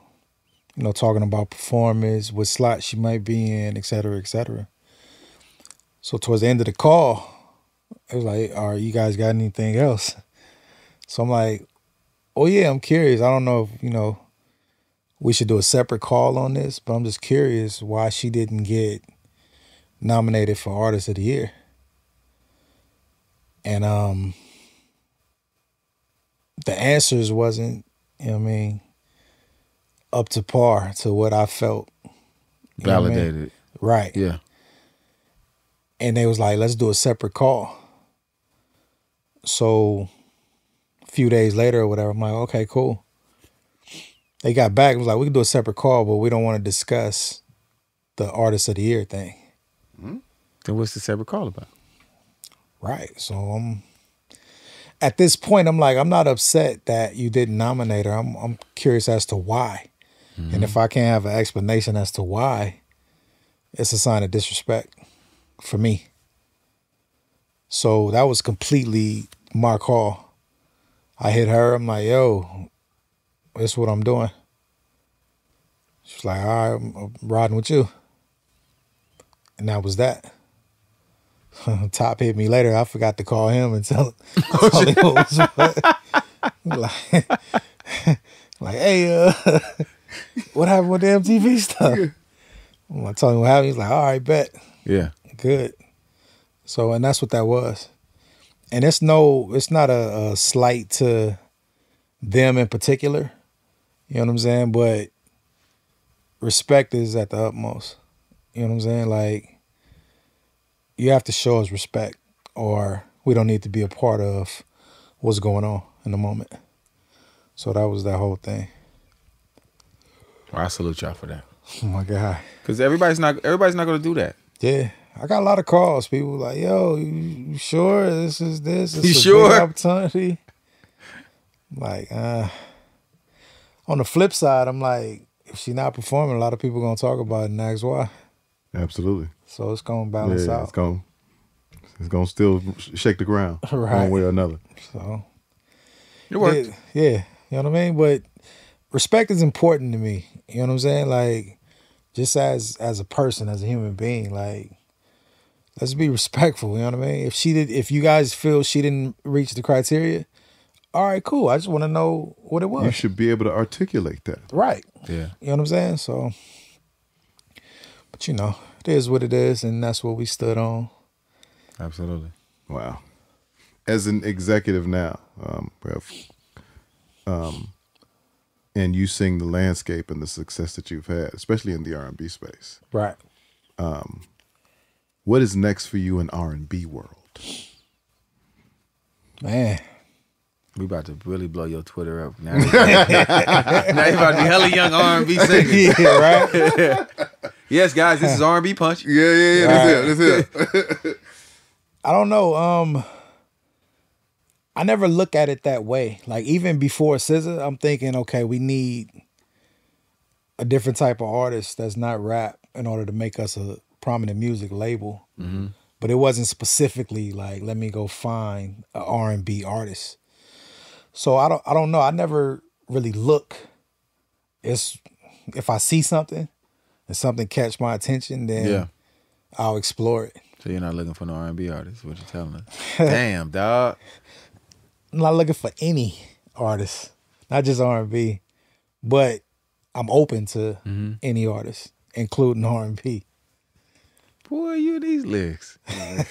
you know, talking about performance, what slot she might be in, et cetera, et cetera. So towards the end of the call, it was like, right, you guys got anything else? So I'm like, oh yeah, I'm curious. I don't know if, you know, we should do a separate call on this, but I'm just curious why she didn't get nominated for Artist of the Year. And um the answers wasn't, you know what I mean, up to par to what I felt. You know I mean? Validated. Right. Yeah. And they was like, let's do a separate call. So a few days later or whatever, I'm like, okay, cool. They got back, it was like, we can do a separate call, but we don't want to discuss the artist of the year thing. Then what's the separate call about? Right. So I'm at this point, I'm like, I'm not upset that you didn't nominate her. I'm I'm curious as to why. And if mm-hmm. I can't have an explanation as to why, it's a sign of disrespect for me. So that was completely my call. I hit her, I'm like, yo, this is what I'm doing. She's like, all right, I'm I'm riding with you. And that was that. Top hit me later. I forgot to call him and tell, tell him what was what. like, like, hey, uh, what happened with the MTV stuff? Like, telling him what happened. He's like, all right, bet, Yeah. good. So, and that's what that was. And it's no, it's not a, a slight to them in particular. You know what I'm saying? But respect is at the utmost. You know what I'm saying? Like, you have to show us respect, or we don't need to be a part of what's going on in the moment. So that was that whole thing. Well, I salute y'all for that. Oh my god. Because everybody's not everybody's not gonna do that. Yeah, I got a lot of calls. People like, "Yo, you, you sure this is this? It's You a big sure? opportunity?" Like, uh, on the flip side, I'm like, if she not performing, a lot of people gonna talk about it and ask why. Absolutely. So it's gonna balance yeah, out. it's gonna it's going to still shake the ground Right. one way or another. So It worked. Yeah, yeah, you know what I mean. But respect is important to me. You know what I'm saying? Like, just as as a person, as a human being, like, let's be respectful. You know what I mean? If she did, if you guys feel she didn't reach the criteria, all right, cool. I just want to know what it was. You should be able to articulate that. right. Yeah. You know what I'm saying? So, but you know, it is what it is, and that's what we stood on. Absolutely. Wow. As an executive now, um, Rev, um, and you seeing the landscape and the success that you've had, especially in the R and B space. Right. Um, what is next for you in R and B world? Man. We about to really blow your Twitter up now. now you about to be hella young R and B singers. yeah, right. Yes, guys, this is R and B Punch. Yeah, yeah, yeah. That's it. That's it. I don't know. Um, I never look at it that way. Like even before SZA, I'm thinking, okay, we need a different type of artist that's not rap in order to make us a prominent music label. But it wasn't specifically like, let me go find a R&B artist. So I don't, I don't know. I never really look. It's if I see something and something catch my attention, then Yeah. I'll explore it. So you're not looking for no R and B artist? What you telling us? Damn, dog. I'm not looking for any artist, not just R and B, but I'm open to mm-hmm. any artist, including R and B. Boy, you these lyrics. That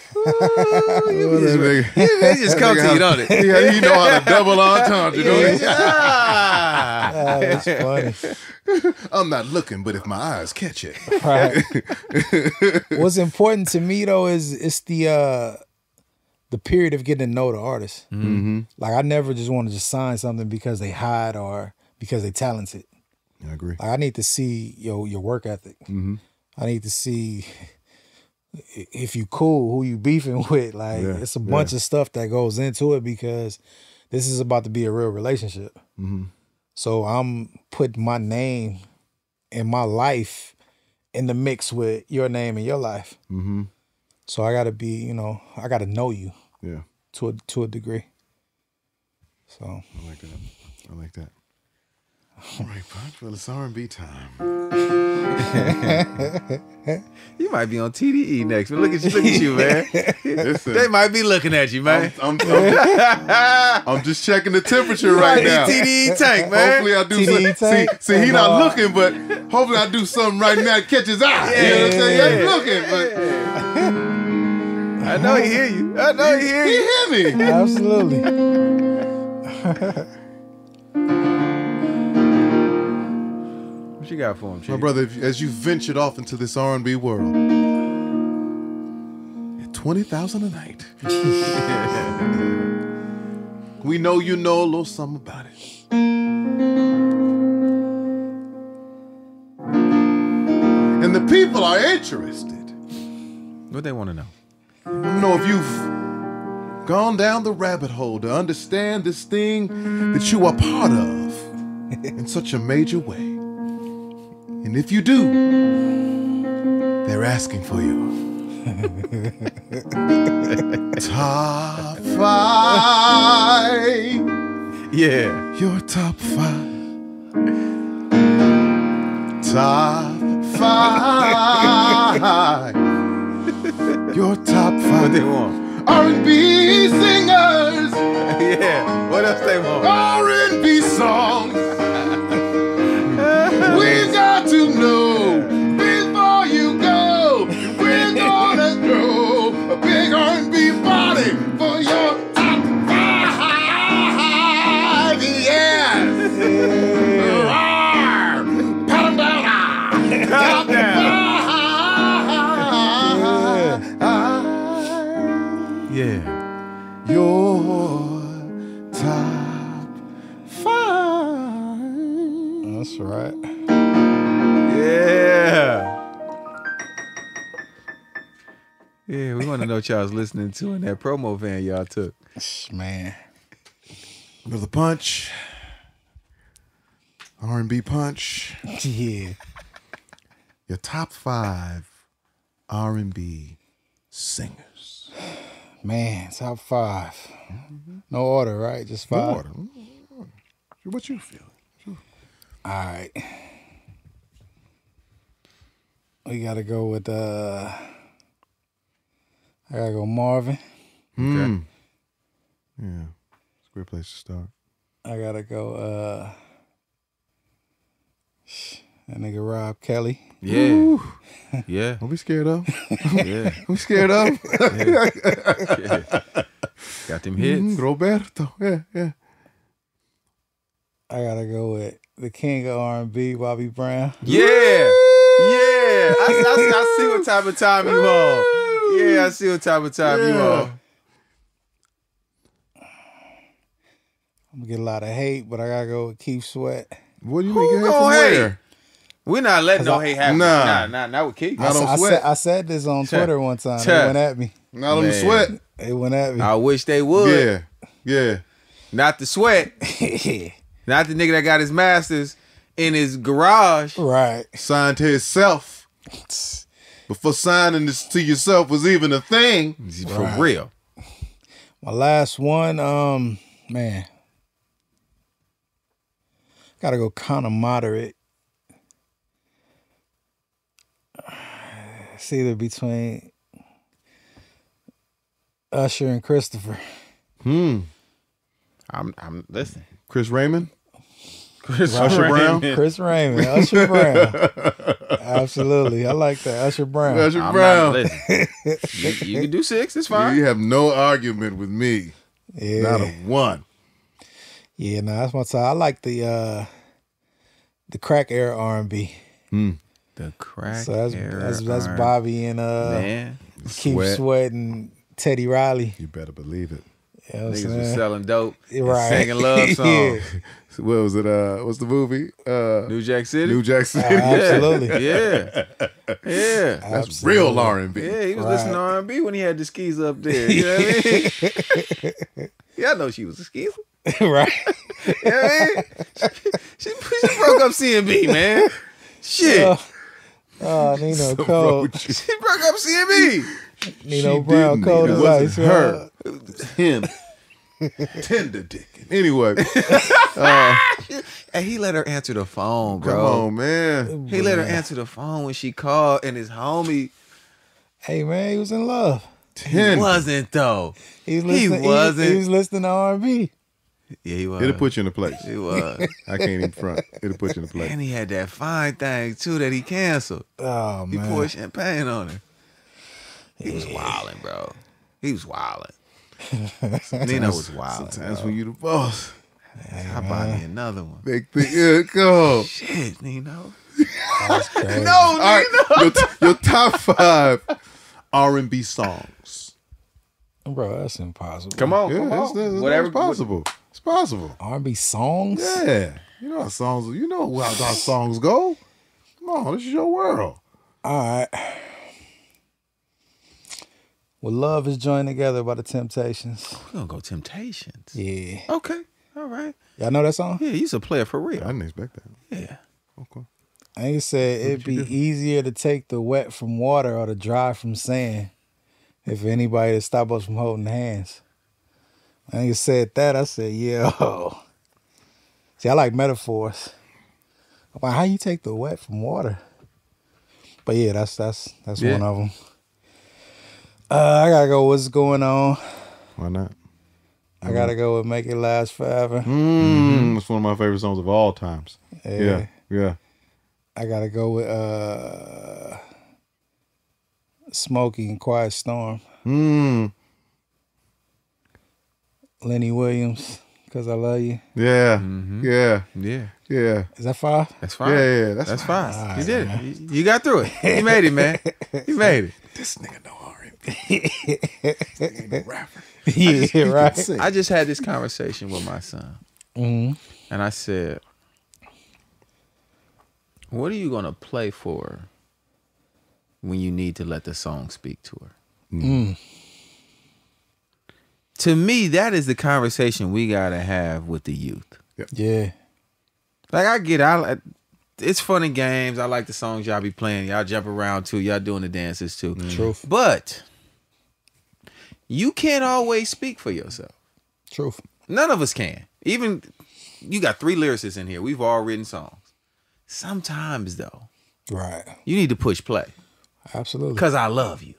nigga- They just come to you, don't it? yeah, you know how to double entendre, don't you? Ah. Ah, that's funny. I'm not looking, but if my eyes catch it, Right. What's important to me though is it's the uh the period of getting to know the artist. Like I never just want to just sign something because they hide or because they talented. I agree. Like I need to see your your work ethic. I need to see i- if you cool, who you beefing with. Like Yeah, it's a bunch of stuff that goes into it because this is about to be a real relationship. So I'm putting my name and my life in the mix with your name and your life. Mm-hmm. So I got to be, you know, I got to know you Yeah, to a to a degree. So I like that. I like that. All right, Punch. Well, it's R&B time. You might be on TDE next, but look at you, look at you, man. Listen, They might be looking at you, man. I'm, I'm, I'm just checking the temperature right now. TDE tank, man. Hopefully I do TDE some, see, tank? see he not uh, looking, but hopefully I do something right now that catch his eye. you know what I'm saying? He ain't looking, but I know he hear you. I know he hear he hear me. absolutely. you got for him, My brother, if, as you ventured off into this R&B world, at 20,000 a night, we know you know a little something about it. And the people are interested. What they want to know? I don't know if you've gone down the rabbit hole to understand this thing that you are part of in such a major way. And if you do, they're asking for you. top five. Yeah. Your top five. Top five. Your top five. What they want? R&B singers, Yeah. What else they want? R&B songs. Want to know what y'all was listening to in that promo van y'all took. Man. Brother Punch. R and B punch. Yeah. Your top five R and B singers. Man, top 5 No order, right? Just five. Order. What you feel? All right. We gotta go with uh I gotta go Marvin. Mm. Yeah, it's a great place to start. I gotta go uh that nigga Rob Kelly. Yeah. Yeah. Don't be scared of. Yeah. Don't be scared of. Yeah. Got them hits. Mm, Roberto. Yeah, yeah. I gotta go with the king of R and B, Bobby Brown. Yeah. Yeah. I, I, I see what type of time you on. Yeah, I see what type of time you Yeah. on. I'm gonna get a lot of hate, but I gotta go with Keith Sweat. What do you Who make gonna from hate? We're not letting no hate happen. Nah. Nah, nah, not with Keith. I, Not s- on I Sweat. said I said this on Check. Twitter one time. They Check. went at me. Not on the Man. sweat. They went at me. I wish they would. Yeah, yeah. Not the sweat. Not the nigga that got his masters in his garage. right. Signed to himself. Before signing this to yourself was even a thing. For real. My last one, um, man. Gotta go kind of moderate. It's either between Usher and Christopher. Hmm. I'm I'm listen. Chris Raymond. Chris Usher Brown? Chris Raymond, Usher Brown. Absolutely. I like that. Usher Brown. Usher I'm Brown. not you, you can do six, it's fine. You have no argument with me. Yeah. Not a one. Yeah, no, that's my time. I like the uh the crack era R and B. The crack. So that's era that's, that's R- Bobby and uh Man. Keith Sweat. Sweat and Teddy Riley. You better believe it. You know Niggas was selling dope, Right. singing love songs. Yeah. What was it? Uh, what's the movie? Uh, New Jack City. New Jack City. Uh, absolutely. Yeah. Yeah. That's Absolutely. real R and B. Yeah, he was Right. listening to R and B when he had the skis up there. You know what I mean? yeah, I know she was a skeezer. right. You know what I mean? She, she, she broke up CMB, man. Shit. Oh, oh, Nino Cold. she broke up CMB. Nino She Brown didn't, cold it as wasn't ice. her. uh, Him. Tender dick. Anyway, uh, And he let her answer the phone, come on, man. He let her answer the phone when she called, and his homie Hey man, he was in love. he wasn't though. He was He listening. He, wasn't. he was listening to R and B. Yeah, he was. It'll put you in a place. He was. I can't even front. It'll put you in a place. and he had that fine thing too that he canceled. Oh man. He man. poured champagne on her. He was wilding, bro. He was wilding. Nino was wild. Sometimes when you the boss, I buy me another one. big thing. Yeah, go. Shit, Nino. That's crazy. No, All right, Nino. your, t- your top five R and B songs. bro, that's impossible. Come on, Yeah, come that's, on. that's, Whatever. that's possible. It's possible. R and B songs. Yeah, you know how songs. You know how, how songs go. Come on, this is your world. All right. Well, love is joined together by the Temptations. We're gonna go Temptations. Yeah, Okay. All right. y'all know that song. Yeah, he's a player for real. I didn't expect that. Yeah. Okay. I think it said it'd be easier to take the wet from water or the dry from sand if anybody to stop us from holding hands. I think it said that. I said, yo. See, I like metaphors. Wow, how you take the wet from water? But yeah, that's that's that's Yeah. one of them. Uh, I gotta go. What's going on? Why not? I gotta go with "Make It Last Forever." Mm, It's one of my favorite songs of all times. Yeah. Yeah, yeah. I gotta go with uh, "Smokey" and "Quiet Storm." Mm, Lenny Williams, "Cause I Love You." yeah, Mhm. yeah, Yeah. yeah. Is that five? That's fine. Yeah, yeah, that's That's, fine. fine. you did it. You, you got through it. You made it, man. You made it. This nigga know R&B. Rapper. yeah, right. Sing. I just had this conversation with my son, hmm and I said, "What are you gonna play for when you need to let the song speak to her?" Mm. To me, that is the conversation we gotta have with the youth. Yeah. Like I get, I it's funny games. I like the songs y'all be playing. Y'all jump around too. Y'all doing the dances too. Truth. But you can't always speak for yourself. Truth. None of us can. Even you got three lyricists in here. We've all written songs. Sometimes though, Right. you need to push play Absolutely. because I love you.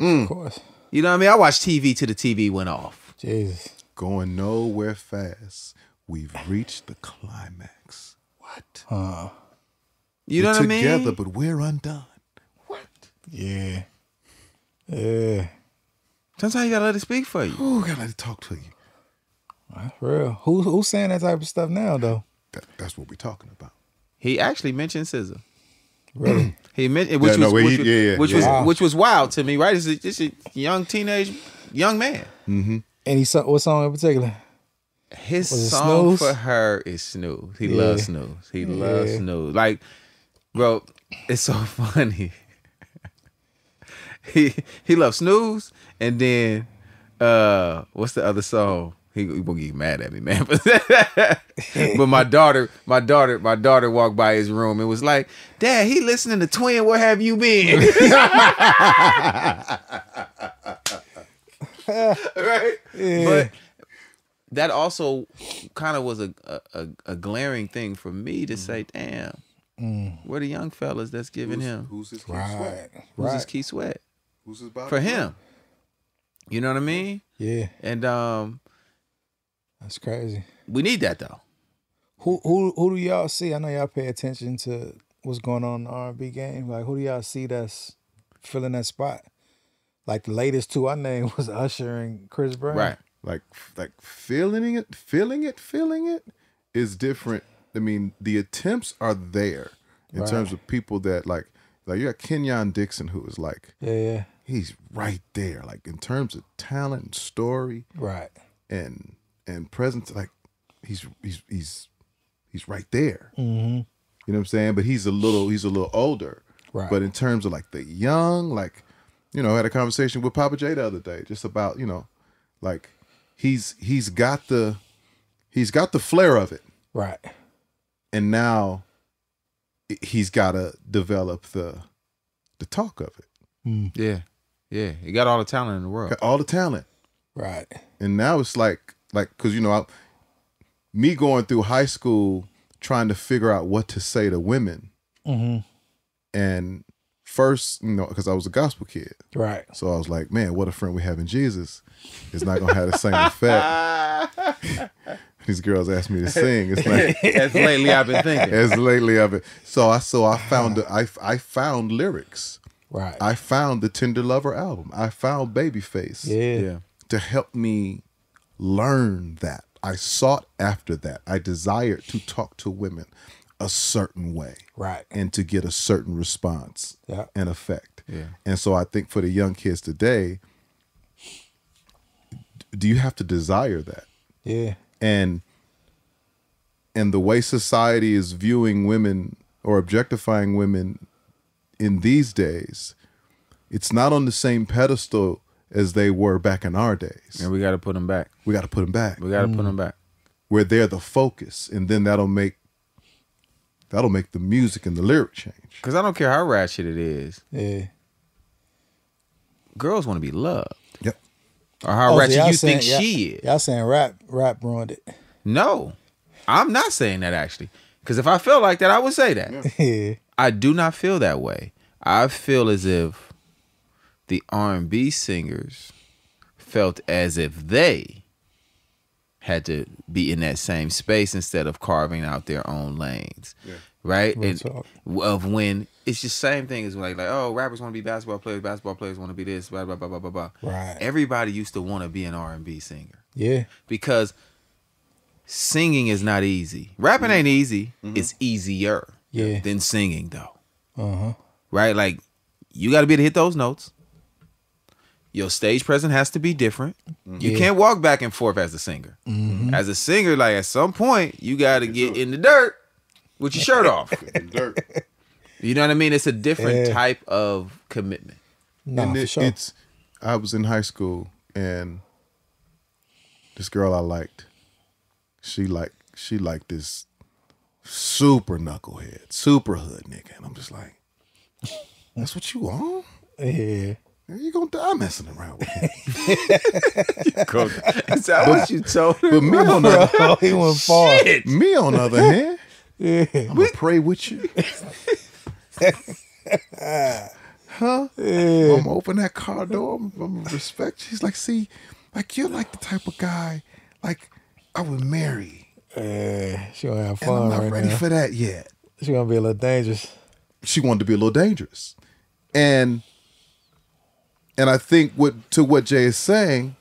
Of course. You know what I mean? I watched TV till the TV went off. Jesus. Going nowhere fast. We've reached the climax. What? Uh, You know we're what I mean? together, but we're undone. What? yeah. Yeah. Sometimes you gotta let it speak for you. Ooh, gotta let it talk to you. That's real. Who who's saying that type of stuff now though? That, that's what we're talking about. He actually mentioned SZA. Really? He mentioned which Yeah, was well, which, he- was, yeah, yeah, which yeah. was Wow. which was wild to me. Right? This is this a young teenage young man. Mm-hmm. Any song what song in particular? His Was song Snooze? for her is snooze. He Yeah. loves snooze. He loves Yeah. snooze. Like, bro, it's so funny. he he loves snooze, and then uh, what's the other song? He, he won't get mad at me, man. but my daughter, my daughter, my daughter walked by his room and was like, "Dad, he listening to Twin. Where have you been?" right? But that also kind of was a, a a glaring thing for me to say, "Damn, where the young fellas that's giving him Who's his Keith Right. Sweat? who's this Right. Keith Sweat Who's this Bobby for Brown? him?" You know what I mean? Yeah. And um, That's crazy. we need that though. Who who who do y'all see? I know y'all pay attention to what's going on in the R and B game. Like who do y'all see that's filling that spot? Like the latest two I named was Usher and Chris Brown. Right. Like, like feeling it, feeling it, feeling it is different. I mean, the attempts are there in Right. terms of people that like, like you got Kenyon Dixon, who is like, Yeah, yeah. He's right there. Like in terms of talent and story Right. and and presence, like he's he's he's he's right there. Mm-hmm. You know what I'm saying? But he's a little he's a little older. Right. But in terms of like the young, like, you know, I had a conversation with Papa J the other day just about, you know, like he's he's got the he's got the flair of it. Right. And now he's gotta develop the the talk of it. Yeah, yeah. He got all the talent in the world. Got all the talent. Right. And now it's like like because you know I, me going through high school trying to figure out what to say to women Mm-hmm. and first you know because I was a gospel kid Right. So I was like, man, what a friend we have in Jesus. It's not gonna have the same effect. These girls asked me to sing. It's like As lately I've been thinking. as lately I've been. So I so I found the, I I found lyrics. Right. I found the Tender Lover album. I found Babyface yeah. Yeah. to help me learn that. I sought after that. I desired to talk to women a certain way Right. and to get a certain response Yeah. and effect. Yeah. And so I think for the young kids today, do you have to desire that? Yeah. And and the way society is viewing women or objectifying women in these days, it's not on the same pedestal as they were back in our days. And we got to put them back. We got to put them back We got to put mm. them back. where they're the focus, and then that'll make that'll make the music and the lyric change. Because I don't care how ratchet it is. Yeah. Girls want to be loved. Yep. Or how Oh, ratchet y'all you saying- think y'all- she is. Y'all saying rap rap ruined it. No, I'm not saying that actually. Because if I felt like that, I would say that. yeah. I do not feel that way. I feel as if the R&B singers felt as if they had to be in that same space instead of carving out their own lanes. Right? Real And talk. of when it's just same thing as like like oh rappers want to be basketball players, basketball players want to be this, blah blah blah blah blah blah. Right. Everybody used to want to be an R&B singer Yeah. because singing is not easy. Rapping mm-hmm. ain't easy. Mm-hmm. It's easier Yeah. than singing though. Uh-huh. Right? Like you got to be able to hit those notes. Your stage presence has to be different. You Yeah. can't walk back and forth as a singer. As a singer, like at some point, you got to get in the dirt with your shirt off. Dirt. You know what I mean? It's a different Yeah. type of commitment. No, and for it- sure. it's I was in high school and this girl I liked, she like she liked this super knucklehead, super hood nigga. And I'm just like, that's what you want? Yeah. You gonna die messing around with me. Is that what you told her? But me on the Bro, he went far. me on the other hand, Yeah. I'm gonna pray with you. huh? I'm gonna open that car door. I'm, I'm gonna respect. you. She's like, see, like you're like the type of guy, like I would marry, Yeah. She gonna have fun. and I'm fun not right ready now. for that yet. She gonna be a little dangerous. She wanted to be a little dangerous, and and I think what to what Jay is saying,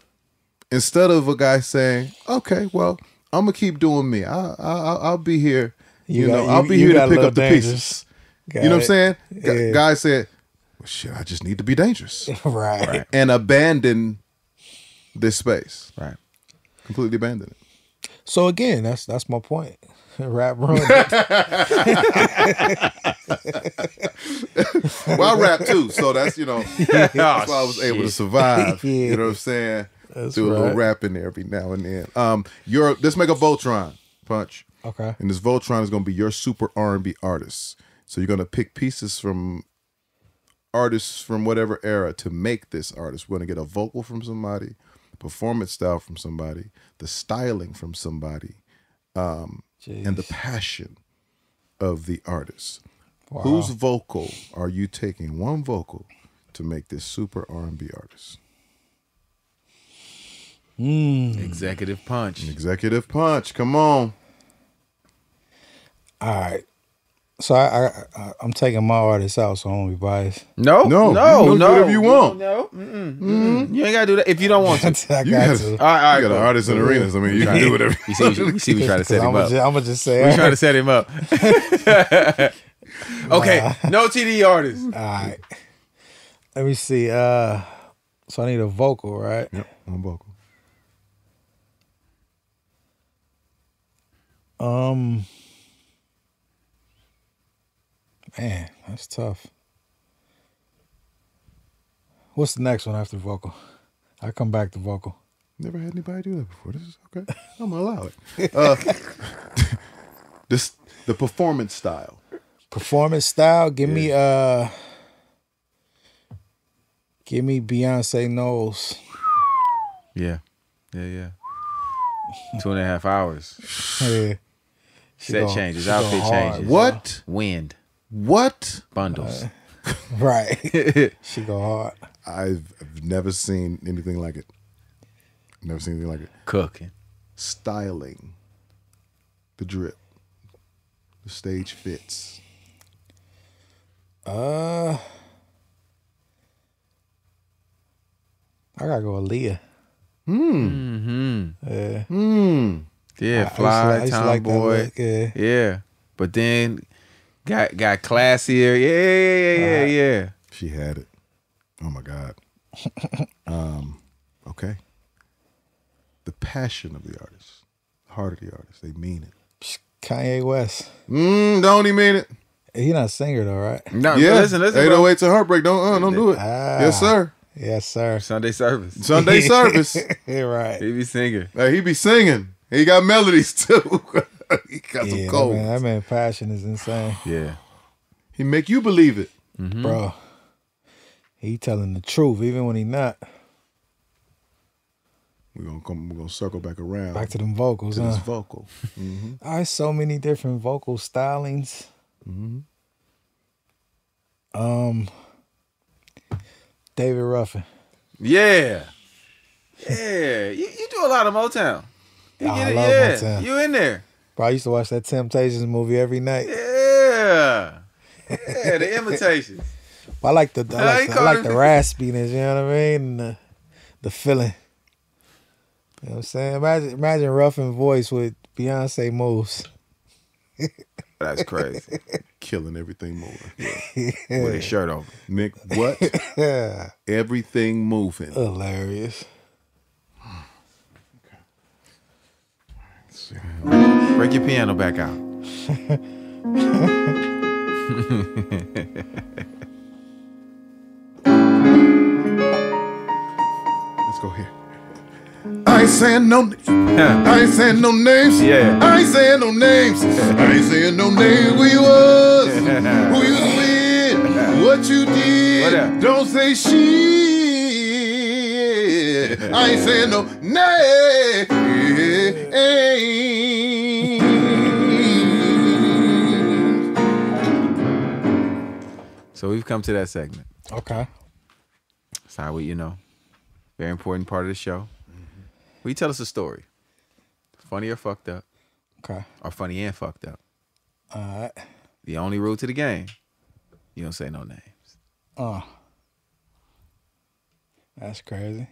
instead of a guy saying, okay, well, I'm gonna keep doing me. I, I I'll, I'll be here. You, You got- know, I'll be you here got to pick little up the dangerous. pieces. Got you know what I'm saying? Gu- Yeah. Guy said, well, shit, I just need to be dangerous right. and abandon this space. Right. Completely abandon it. So again, that's that's my point. Rap ruined it. Well, I rap too, so that's you know that's why I was able to survive. Yeah. You know what I'm saying? That's Do a little right. rap in there every now and then. Um, your let's make a Voltron punch, Okay. and this Voltron is going to be your super R&B artist. So you're going to pick pieces from artists from whatever era to make this artist. We're going to get a vocal from somebody, performance style from somebody, the styling from somebody, um, and the passion of the artist. Wow. Whose vocal are you taking? One vocal to make this super R&B artist. Hmm. Executive punch. Executive punch. Come on. All right. So I, I, I I'm taking my artist out, so I won't be biased. No, No, no, you do no. whatever you want. No, mm-mm, mm-mm. you ain't gotta do that if you don't want to. I got You got- to. All right, all right. You got cool. an artist in arenas. I mean, you can do whatever. You see, you see, we try to set I'm him gonna up. just, I'ma just say, We trying to set him up. okay, no TD artist. all right. Let me see. Uh, so I need a vocal, right? Yep, one vocal. Um, man, that's tough. What's the next one after vocal? I come back to vocal. Never had anybody do that before. This is okay. I'm gonna allow it. Uh, this the performance style. Performance style, give me uh, give me Beyonce Knowles. Yeah, yeah, yeah. Two and a half hours. Yeah. She Set go- changes, outfit hard, changes. What? Wind What? bundles. Right. she go hard. I've, I've never seen anything like it. Never seen anything like it. Cooking. Styling, the drip, the stage fits. Uh, I gotta go with Aaliyah. Mm-hmm. Yeah. Hmm. Yeah, I- I used to- fly, I used to like that tomboy. look, yeah. Yeah, but then got got classier. Yeah, yeah, yeah, yeah, yeah. She had it. Oh my God. um, okay. The passion of the artist, the heart of the artist. They mean it. Kanye West. Mm, don't he mean it? He not a singer though, right? No, yeah. listen, listen, bro. 808s & Heartbreak. Don't uh, don't do it. Ah. yes, sir. Yes, sir. Sunday service. Sunday service. Yeah, right. He be singing. Hey, he be singing. He got melodies too. he got Yeah, some that cold. man, that man passion is insane, Yeah. He make you believe it. bro. He telling the truth even when he not. We're gonna come. We're gonna circle back around Back to them vocals, to huh? this vocal. hmm I so many different vocal stylings. Um, David Ruffin. Yeah. Yeah. You, you do a lot of Motown. You Oh, get I it? love yeah. Motown. You in there. Bro, I used to watch that Temptations movie every night. Yeah. Yeah, the imitations. I like the I like, the, I like the raspiness, you know what I mean? And the, the feeling. You know what I'm saying? Imagine imagine Ruffin voice with Beyonce moves. That's crazy. Killing everything moving. Yeah, With his shirt over. Nick, what? Yeah. everything moving. Hilarious. Break your piano back out. Let's go here. I ain't saying no. I ain't saying no names. Yeah. I ain't saying no names. I ain't saying no names. Who you was, who you with, what you did. What? Don't say shit. I ain't saying no names. So we've come to that segment. Okay. It's how we, you know, very important part of the show. Will you tell us a story? Funny or fucked up, Okay. or funny and fucked up. All right. The only rule to the game, you don't say no names. Oh. That's crazy.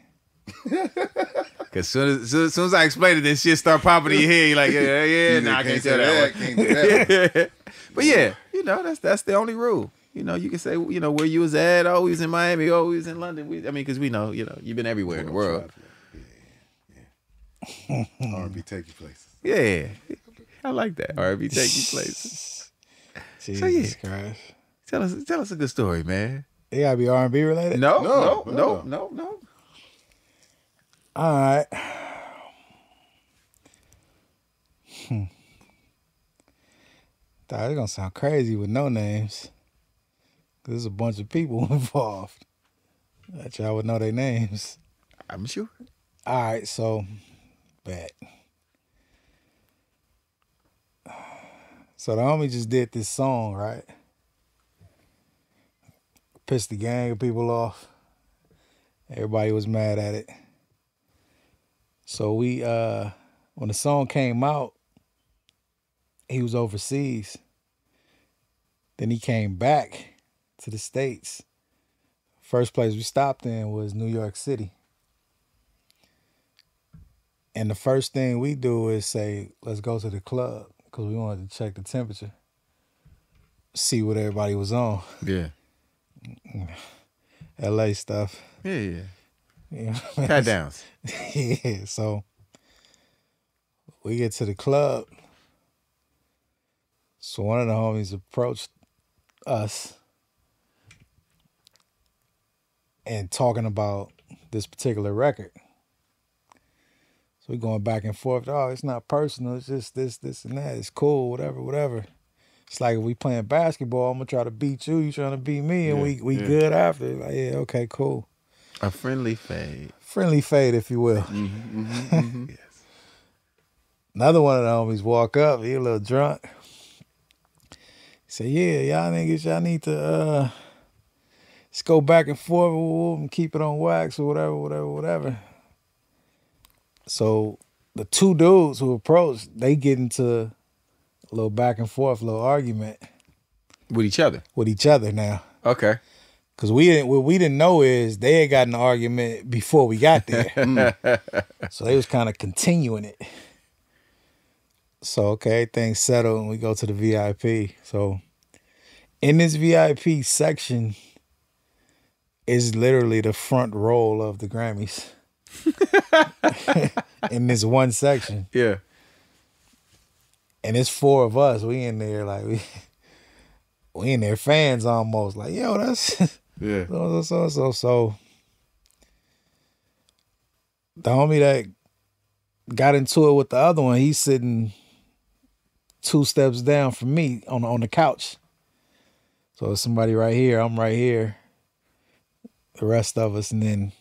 Cause soon as, soon, soon as I explain it, then shit start popping in your head. You're like, yeah, yeah, nah, I can't tell that. one. Can't that. but yeah, you know, that's that's the only rule. You know, you can say, you know, where you was at. Oh, we was in Miami. Oh, we was in London. We, I mean, because we know, you know, you've been everywhere in the world. Yeah, yeah. R&B take you places. Yeah, I like that. R&B take you places. Jesus yeah. Christ. Tell us, tell us a good story, man. It gotta be R and B related. No, No, no, no. no, no. All right. Hmm. Dog, it's gonna sound crazy with no names. 'Cause There's a bunch of people involved. That y'all would know their names. I'm sure. All right, so bet. So the homie just did this song, right? Pissed the gang of people off. Everybody was mad at it. So we uh when the song came out, he was overseas. Then he came back to the States. First place we stopped in was New York City. And the first thing we do is say, let's go to the club because we wanted to check the temperature, see what everybody was on. Yeah, LA stuff. yeah, yeah. You know what I mean? Pat downs. yeah, so we get to the club. So one of the homies approached us and talking about this particular record. So we going back and forth. Oh, it's not personal. It's just this, this, and that. It's cool, whatever, whatever. It's like if we playing basketball, I'm gonna try to beat you. You trying to beat me, and Yeah, we we yeah. good after. Like, yeah, okay, cool. A friendly fade. Friendly fade, if you will. Mm-hmm, mm-hmm, mm-hmm. yes. Another one of the homies walk up, he a little drunk. He said, Yeah, y'all niggas, y'all need to uh just go back and forth and keep it on wax or whatever, whatever, whatever. So the two dudes who approached, they get into a little back and forth, a little argument With each other. with each other now. Okay. Cause we didn't what we didn't know is they had got an argument before we got there. Mm. so they was kind of continuing it. So okay, things settled and we go to the VIP. So in this VIP section is literally the front roll of the Grammys. in this one section. Yeah. And it's four of us. We in there like we we in there fans almost. Like, yo, that's Yeah. so, so, so, so. The homie that got into it with the other one, he's sitting two steps down from me on on the couch. So somebody right here, I'm right here. The rest of us, and then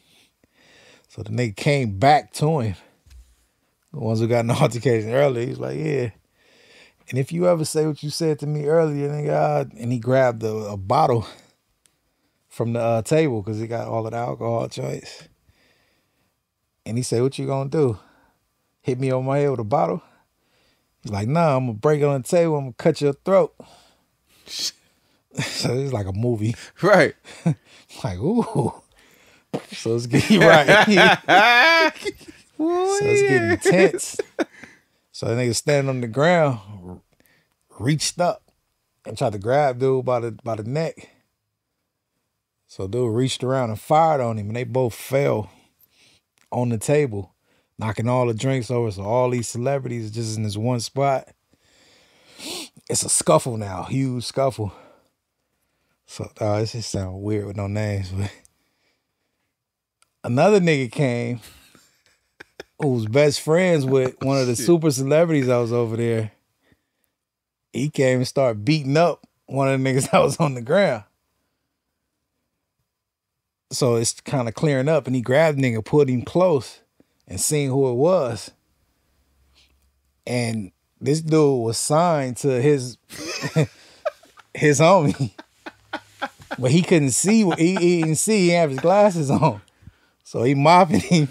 so the nigga came back to him. The ones who got an altercation earlier, he's like, yeah. And if you ever say what you said to me earlier, nigga, I-" and he grabbed a, a bottle from the uh, table because he got all of the alcohol joints. And he said, "What you gonna do? Hit me on my head with a bottle?" He's like, "Nah, I'm gonna break it on the table. I'm gonna cut your throat." so it's like a movie. Right. like, ooh. So it's getting right. so it's getting tense. So the nigga standing on the ground, reached up and tried to grab dude by the by the neck. So dude reached around and fired on him, and they both fell on the table, knocking all the drinks over. So all these celebrities just in this one spot. It's a scuffle now, huge scuffle. So uh, this just sound weird with no names, but another nigga came who was best friends with one of the super celebrities I was over there, he came and started beating up one of the niggas that was on the ground. So it's kind of clearing up, and he grabbed the nigga, put him close, and seen who it was. And this dude was signed to his his homie, but he couldn't see. He, he didn't see. He didn't have his glasses on, so he mopping him,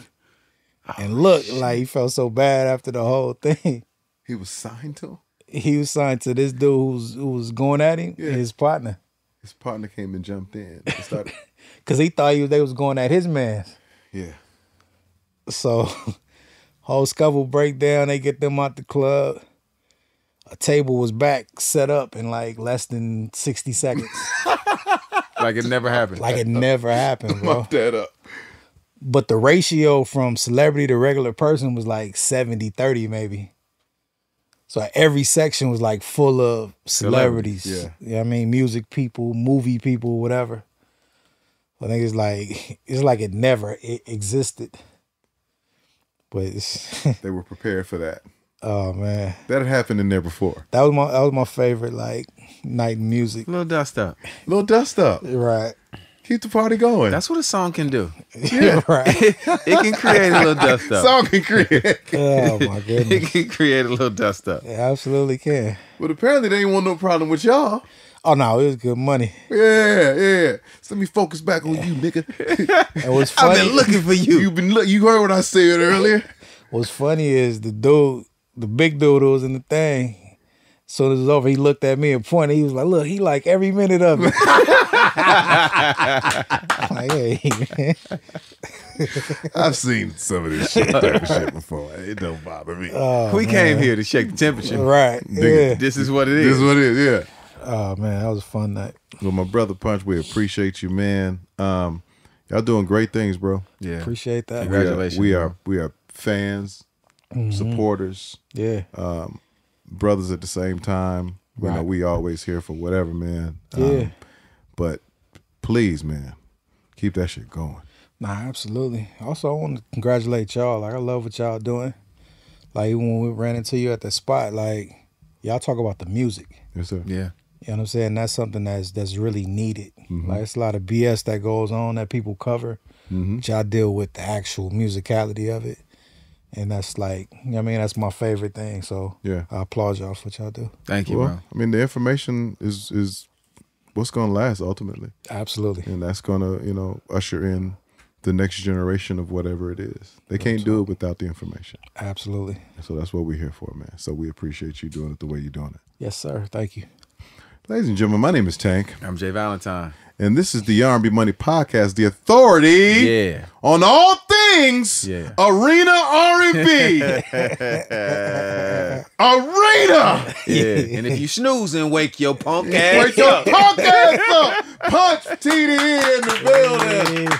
oh, and looked like he felt so bad after the whole thing. He was signed to. He was signed to this dude who was, who was going at him, Yeah. his partner, His partner came and jumped in. and started, because he thought he was, they was going at his man. yeah. So whole scuffle breakdown, they get them out the club. A table was back set up in like less than 60 seconds. Like it never happened. like it never happened, bro. Mop that up. But the ratio from celebrity to regular person was like 70 30 maybe. So every section was like full of celebrities. Celebrities, yeah. You know what I mean? Music people, movie people, whatever. I think it's like it's like it never it existed. But it's They were prepared for that. oh man. That had happened in there before. That was my that was my favorite like night in music. little dust up. Little dust up. Right. Keep the party going. That's what a song can do. yeah. right. It can create a little dust up. Song can create. Oh my goodness, It can create a little dust up. It absolutely can. but apparently they ain't want no problem with y'all. Oh no, it was good money. Yeah, yeah. So let me focus back on you, nigga. And what's I've been looking for you. You've been look. You heard what I said earlier. What's funny is the dude, the big dude who was in the thing. So as it was over. He looked at me and pointed. He was like, "Look, he like every minute of it." I'm like, hey, man. I've seen some of this shit, type of shit before. It don't bother me. Oh, we came here to shake the temperature. right? Yeah. This is what it is. this is. is what it is. Yeah. Oh man, that was a fun night. Well, my brother Punch, we appreciate you, man. Um, y'all doing great things, bro. yeah. Appreciate that. We are- Congratulations, We are we are fans, supporters, Yeah. brothers at the same time. You know, we always here for whatever, man. Um, Yeah. but please, man, keep that shit going. Nah, absolutely. Also, I want to congratulate y'all. Like, I love what y'all doing. Like, even when we ran into you at the spot, like, y'all talk about the music. Yes, sir. Yeah. You know what I'm saying? That's something that's that's really needed. Like, it's a lot of BS that goes on that people cover. Mm-hmm. But y'all deal with the actual musicality of it. And that's like, you know what I mean? That's my favorite thing. So, Yeah. I applaud y'all for what y'all do. Thank you, Well, bro. I mean, the information is is what's going to last ultimately, Absolutely. and that's going to you know usher in the next generation of whatever it is. They can't do it without the information. Absolutely. So that's what we're here for, man. So we appreciate you doing it the way you're doing it. Yes, sir. Thank you. Ladies and gentlemen, my name is Tank, I'm J Valentine. and this is the R&B Money Podcast, the authority Yeah. on all things Yeah. arena R&B. arena. Yeah. and if you snooze and wake your punk ass Wake your punk ass up. Punch TD in the